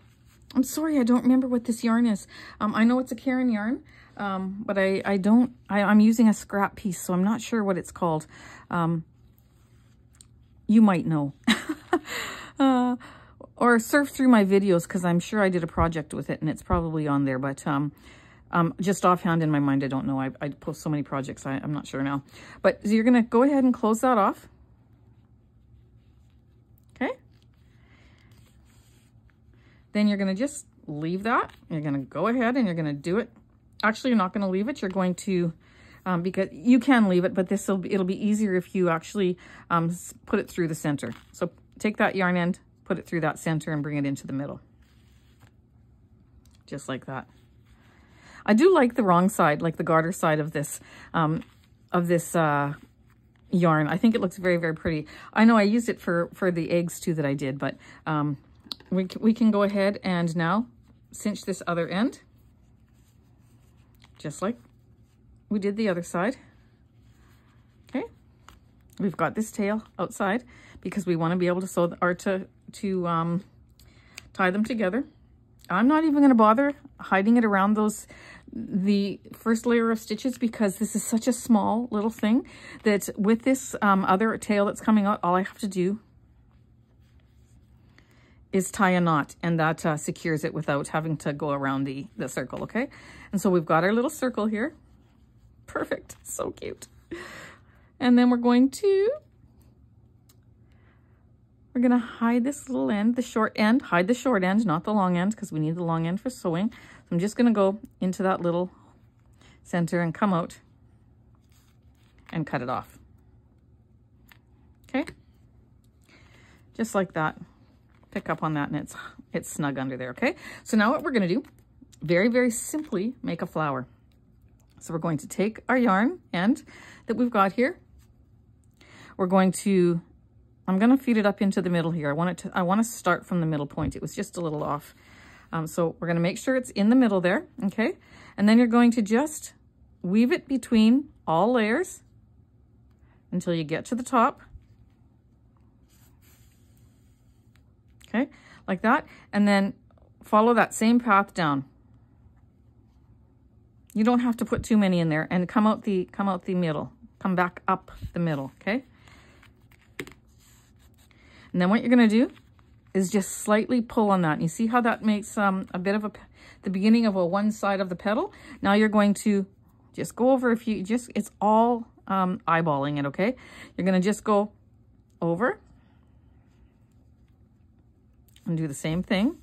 S1: I'm sorry, I don't remember what this yarn is. Um, I know it's a Caron yarn, um, but I, I don't, I, am using a scrap piece, so I'm not sure what it's called. Um, you might know. *laughs* uh, or surf through my videos because I'm sure I did a project with it and it's probably on there. But um, um, just offhand in my mind, I don't know. I, I post so many projects, I, I'm not sure now. But you're going to go ahead and close that off. Okay. Then you're going to just leave that. You're going to go ahead and you're going to do it. Actually, you're not going to leave it. You're going to um, because you can leave it, but this will it'll be easier if you actually um, put it through the center. So take that yarn end, put it through that center and bring it into the middle. Just like that. I do like the wrong side, like the garter side of this, um, of this uh, yarn. I think it looks very, very pretty. I know I used it for, for the eggs too that I did, but um, we, we can go ahead and now cinch this other end, just like we did the other side. Okay, we've got this tail outside because we want to be able to sew the, or to to um, tie them together. I'm not even going to bother hiding it around those the first layer of stitches because this is such a small little thing that with this um, other tail that's coming out, all I have to do is tie a knot and that uh, secures it without having to go around the, the circle, okay? And so we've got our little circle here. Perfect, so cute. And then we're going to we're gonna hide this little end, the short end, hide the short end, not the long end, because we need the long end for sewing. So I'm just gonna go into that little center and come out and cut it off. Okay, just like that. Pick up on that and it's, it's snug under there, okay? So now what we're gonna do, very, very simply make a flower. So we're going to take our yarn end that we've got here. We're going to I'm going to feed it up into the middle here. I want it to, I want to start from the middle point. It was just a little off. Um, so we're going to make sure it's in the middle there. Okay. And then you're going to just weave it between all layers until you get to the top. Okay. Like that. And then follow that same path down. You don't have to put too many in there and come out the, come out the middle, come back up the middle. Okay. And then what you're going to do is just slightly pull on that. And you see how that makes um, a bit of a, the beginning of a one side of the petal? Now you're going to just go over a few, just, it's all um, eyeballing it, okay? You're going to just go over and do the same thing.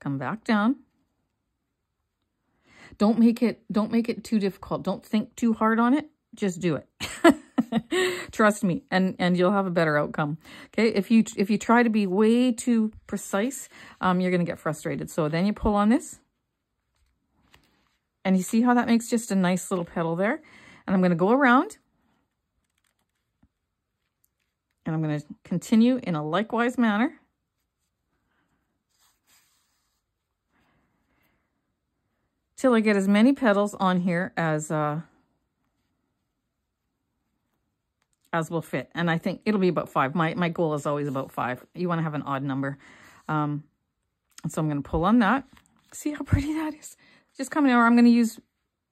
S1: Come back down. Don't make it, don't make it too difficult. Don't think too hard on it. Just do it. *laughs* Trust me, and, and you'll have a better outcome. Okay, if you if you try to be way too precise, um, you're going to get frustrated. So then you pull on this. And you see how that makes just a nice little petal there? And I'm going to go around. And I'm going to continue in a likewise manner. Till I get as many petals on here as... Uh, as will fit. And I think it'll be about five. My, my goal is always about five. You want to have an odd number. Um, so I'm going to pull on that. See how pretty that is? Just coming over. I'm going to use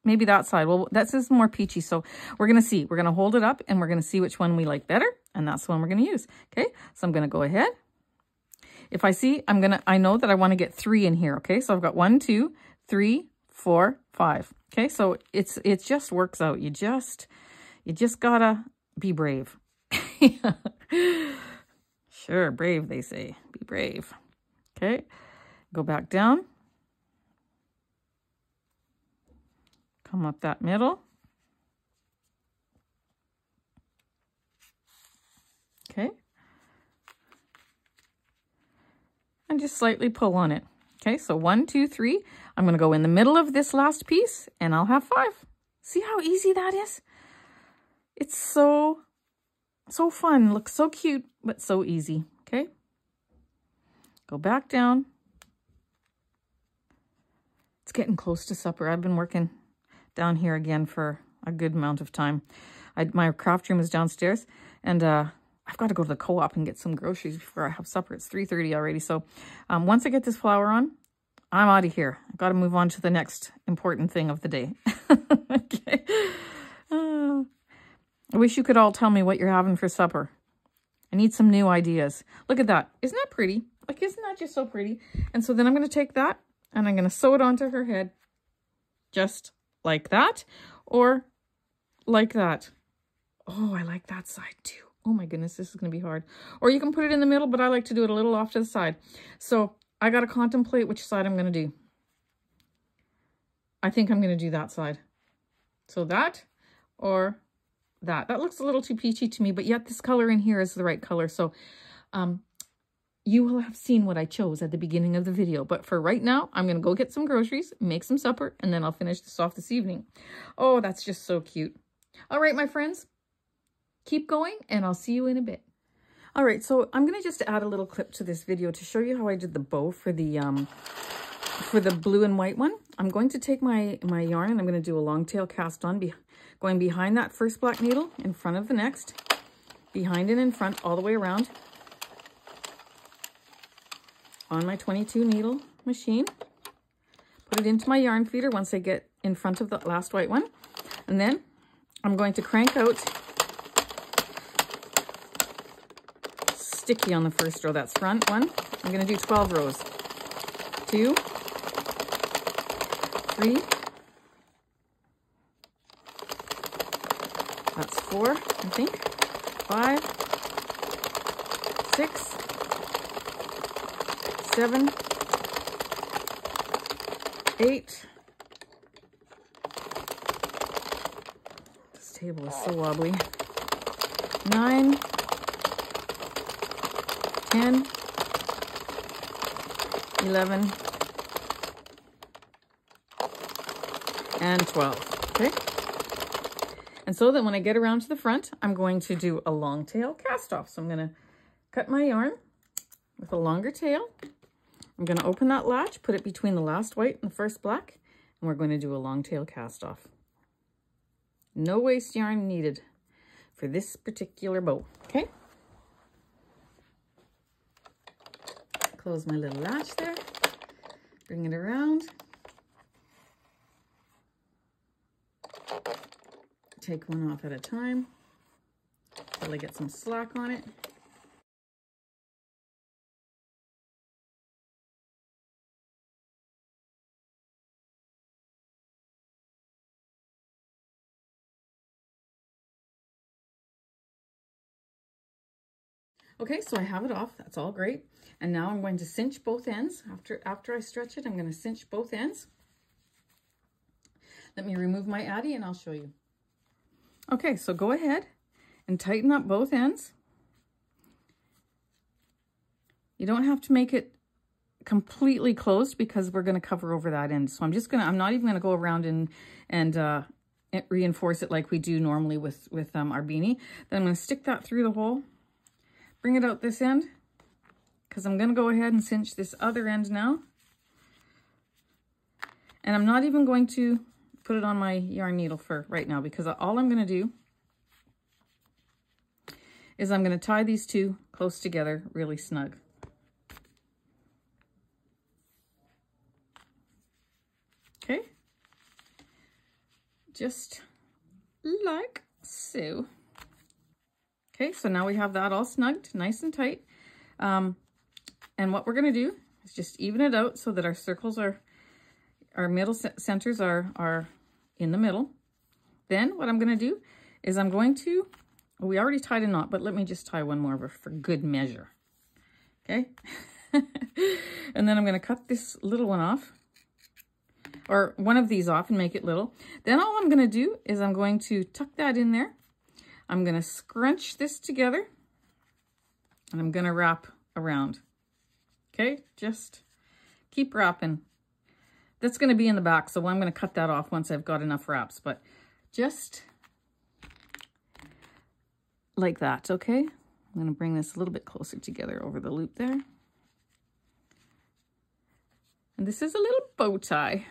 S1: maybe that side. Well, that's is more peachy. So we're going to see. We're going to hold it up and we're going to see which one we like better. And that's the one we're going to use. Okay. So I'm going to go ahead. If I see, I'm going to, I know that I want to get three in here. Okay. So I've got one, two, three, four, five. Okay. So it's, it just works out. You just, you just gotta be brave. *laughs* sure, brave, they say. Be brave. Okay, go back down. Come up that middle. Okay. And just slightly pull on it. Okay, so one, two, three. I'm going to go in the middle of this last piece and I'll have five. See how easy that is? It's so, so fun. Looks so cute, but so easy. Okay. Go back down. It's getting close to supper. I've been working down here again for a good amount of time. I, my craft room is downstairs and uh, I've got to go to the co-op and get some groceries before I have supper. It's 3.30 already. So um, once I get this flower on, I'm out of here. I've got to move on to the next important thing of the day. *laughs* okay. I wish you could all tell me what you're having for supper. I need some new ideas. Look at that. Isn't that pretty? Like, isn't that just so pretty? And so then I'm going to take that and I'm going to sew it onto her head just like that or like that. Oh, I like that side too. Oh my goodness, this is going to be hard. Or you can put it in the middle, but I like to do it a little off to the side. So I got to contemplate which side I'm going to do. I think I'm going to do that side. So that or that. That looks a little too peachy to me, but yet this color in here is the right color. So um, you will have seen what I chose at the beginning of the video. But for right now, I'm going to go get some groceries, make some supper, and then I'll finish this off this evening. Oh, that's just so cute. All right, my friends, keep going and I'll see you in a bit. All right, so I'm going to just add a little clip to this video to show you how I did the bow for the um, for the blue and white one. I'm going to take my, my yarn and I'm going to do a long tail cast on going behind that first black needle, in front of the next, behind and in front, all the way around, on my 22 needle machine, put it into my yarn feeder once I get in front of the last white one, and then I'm going to crank out sticky on the first row. That's front one. I'm going to do 12 rows. Two, three, four, I think, five, six, seven, eight. This table is so wobbly. Nine, ten, eleven, and twelve. Okay. And so then, when I get around to the front, I'm going to do a long tail cast off. So I'm going to cut my yarn with a longer tail. I'm going to open that latch, put it between the last white and the first black, and we're going to do a long tail cast off. No waste yarn needed for this particular bow, okay? Close my little latch there, bring it around, take one off at a time until I get some slack on it. Okay, so I have it off, that's all great. And now I'm going to cinch both ends. After, after I stretch it, I'm gonna cinch both ends. Let me remove my Addi and I'll show you. Okay, so go ahead and tighten up both ends. You don't have to make it completely closed because we're going to cover over that end. So I'm just going to, I'm not even going to go around and, and uh, reinforce it like we do normally with, with um, our beanie. Then I'm going to stick that through the hole, bring it out this end, because I'm going to go ahead and cinch this other end now. And I'm not even going to put it on my yarn needle for right now because all I'm going to do is I'm going to tie these two close together really snug. Okay. Just like so. Okay, so now we have that all snugged, nice and tight. Um, and what we're going to do is just even it out so that our circles are, our middle centers are, are in the middle. Then what I'm going to do is I'm going to, we already tied a knot, but let me just tie one more for good measure. Okay. *laughs* and then I'm going to cut this little one off or one of these off and make it little. Then all I'm going to do is I'm going to tuck that in there. I'm going to scrunch this together and I'm going to wrap around. Okay, just keep wrapping that's going to be in the back, so I'm going to cut that off once I've got enough wraps. But just like that, okay? I'm going to bring this a little bit closer together over the loop there. And this is a little bow tie.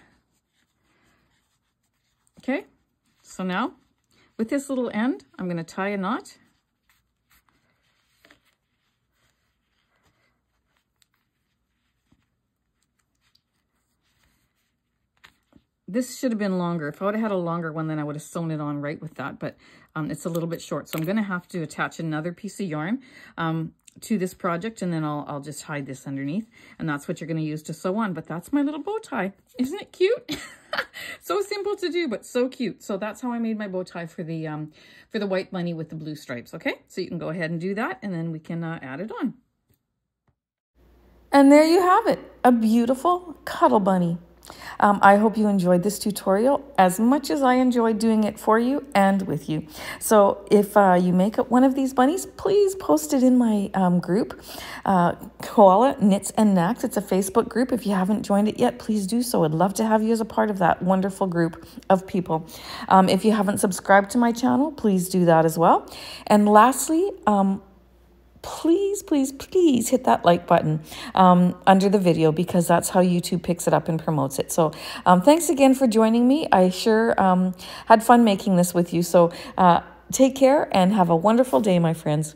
S1: Okay, so now with this little end, I'm going to tie a knot this should have been longer. If I would have had a longer one, then I would have sewn it on right with that, but um, it's a little bit short. So I'm going to have to attach another piece of yarn um, to this project, and then I'll, I'll just hide this underneath, and that's what you're going to use to sew on. But that's my little bow tie. Isn't it cute? *laughs* so simple to do, but so cute. So that's how I made my bow tie for the, um, for the white bunny with the blue stripes, okay? So you can go ahead and do that, and then we can uh, add it on. And there you have it, a beautiful cuddle bunny. Um, I hope you enjoyed this tutorial as much as I enjoyed doing it for you and with you. So if uh, you make up one of these bunnies, please post it in my um, group, uh, Koala Knits and Knacks. It's a Facebook group. If you haven't joined it yet, please do so. I'd love to have you as a part of that wonderful group of people. Um, if you haven't subscribed to my channel, please do that as well. And lastly, um, please, please, please hit that like button um, under the video because that's how YouTube picks it up and promotes it. So um, thanks again for joining me. I sure um, had fun making this with you. So uh, take care and have a wonderful day, my friends.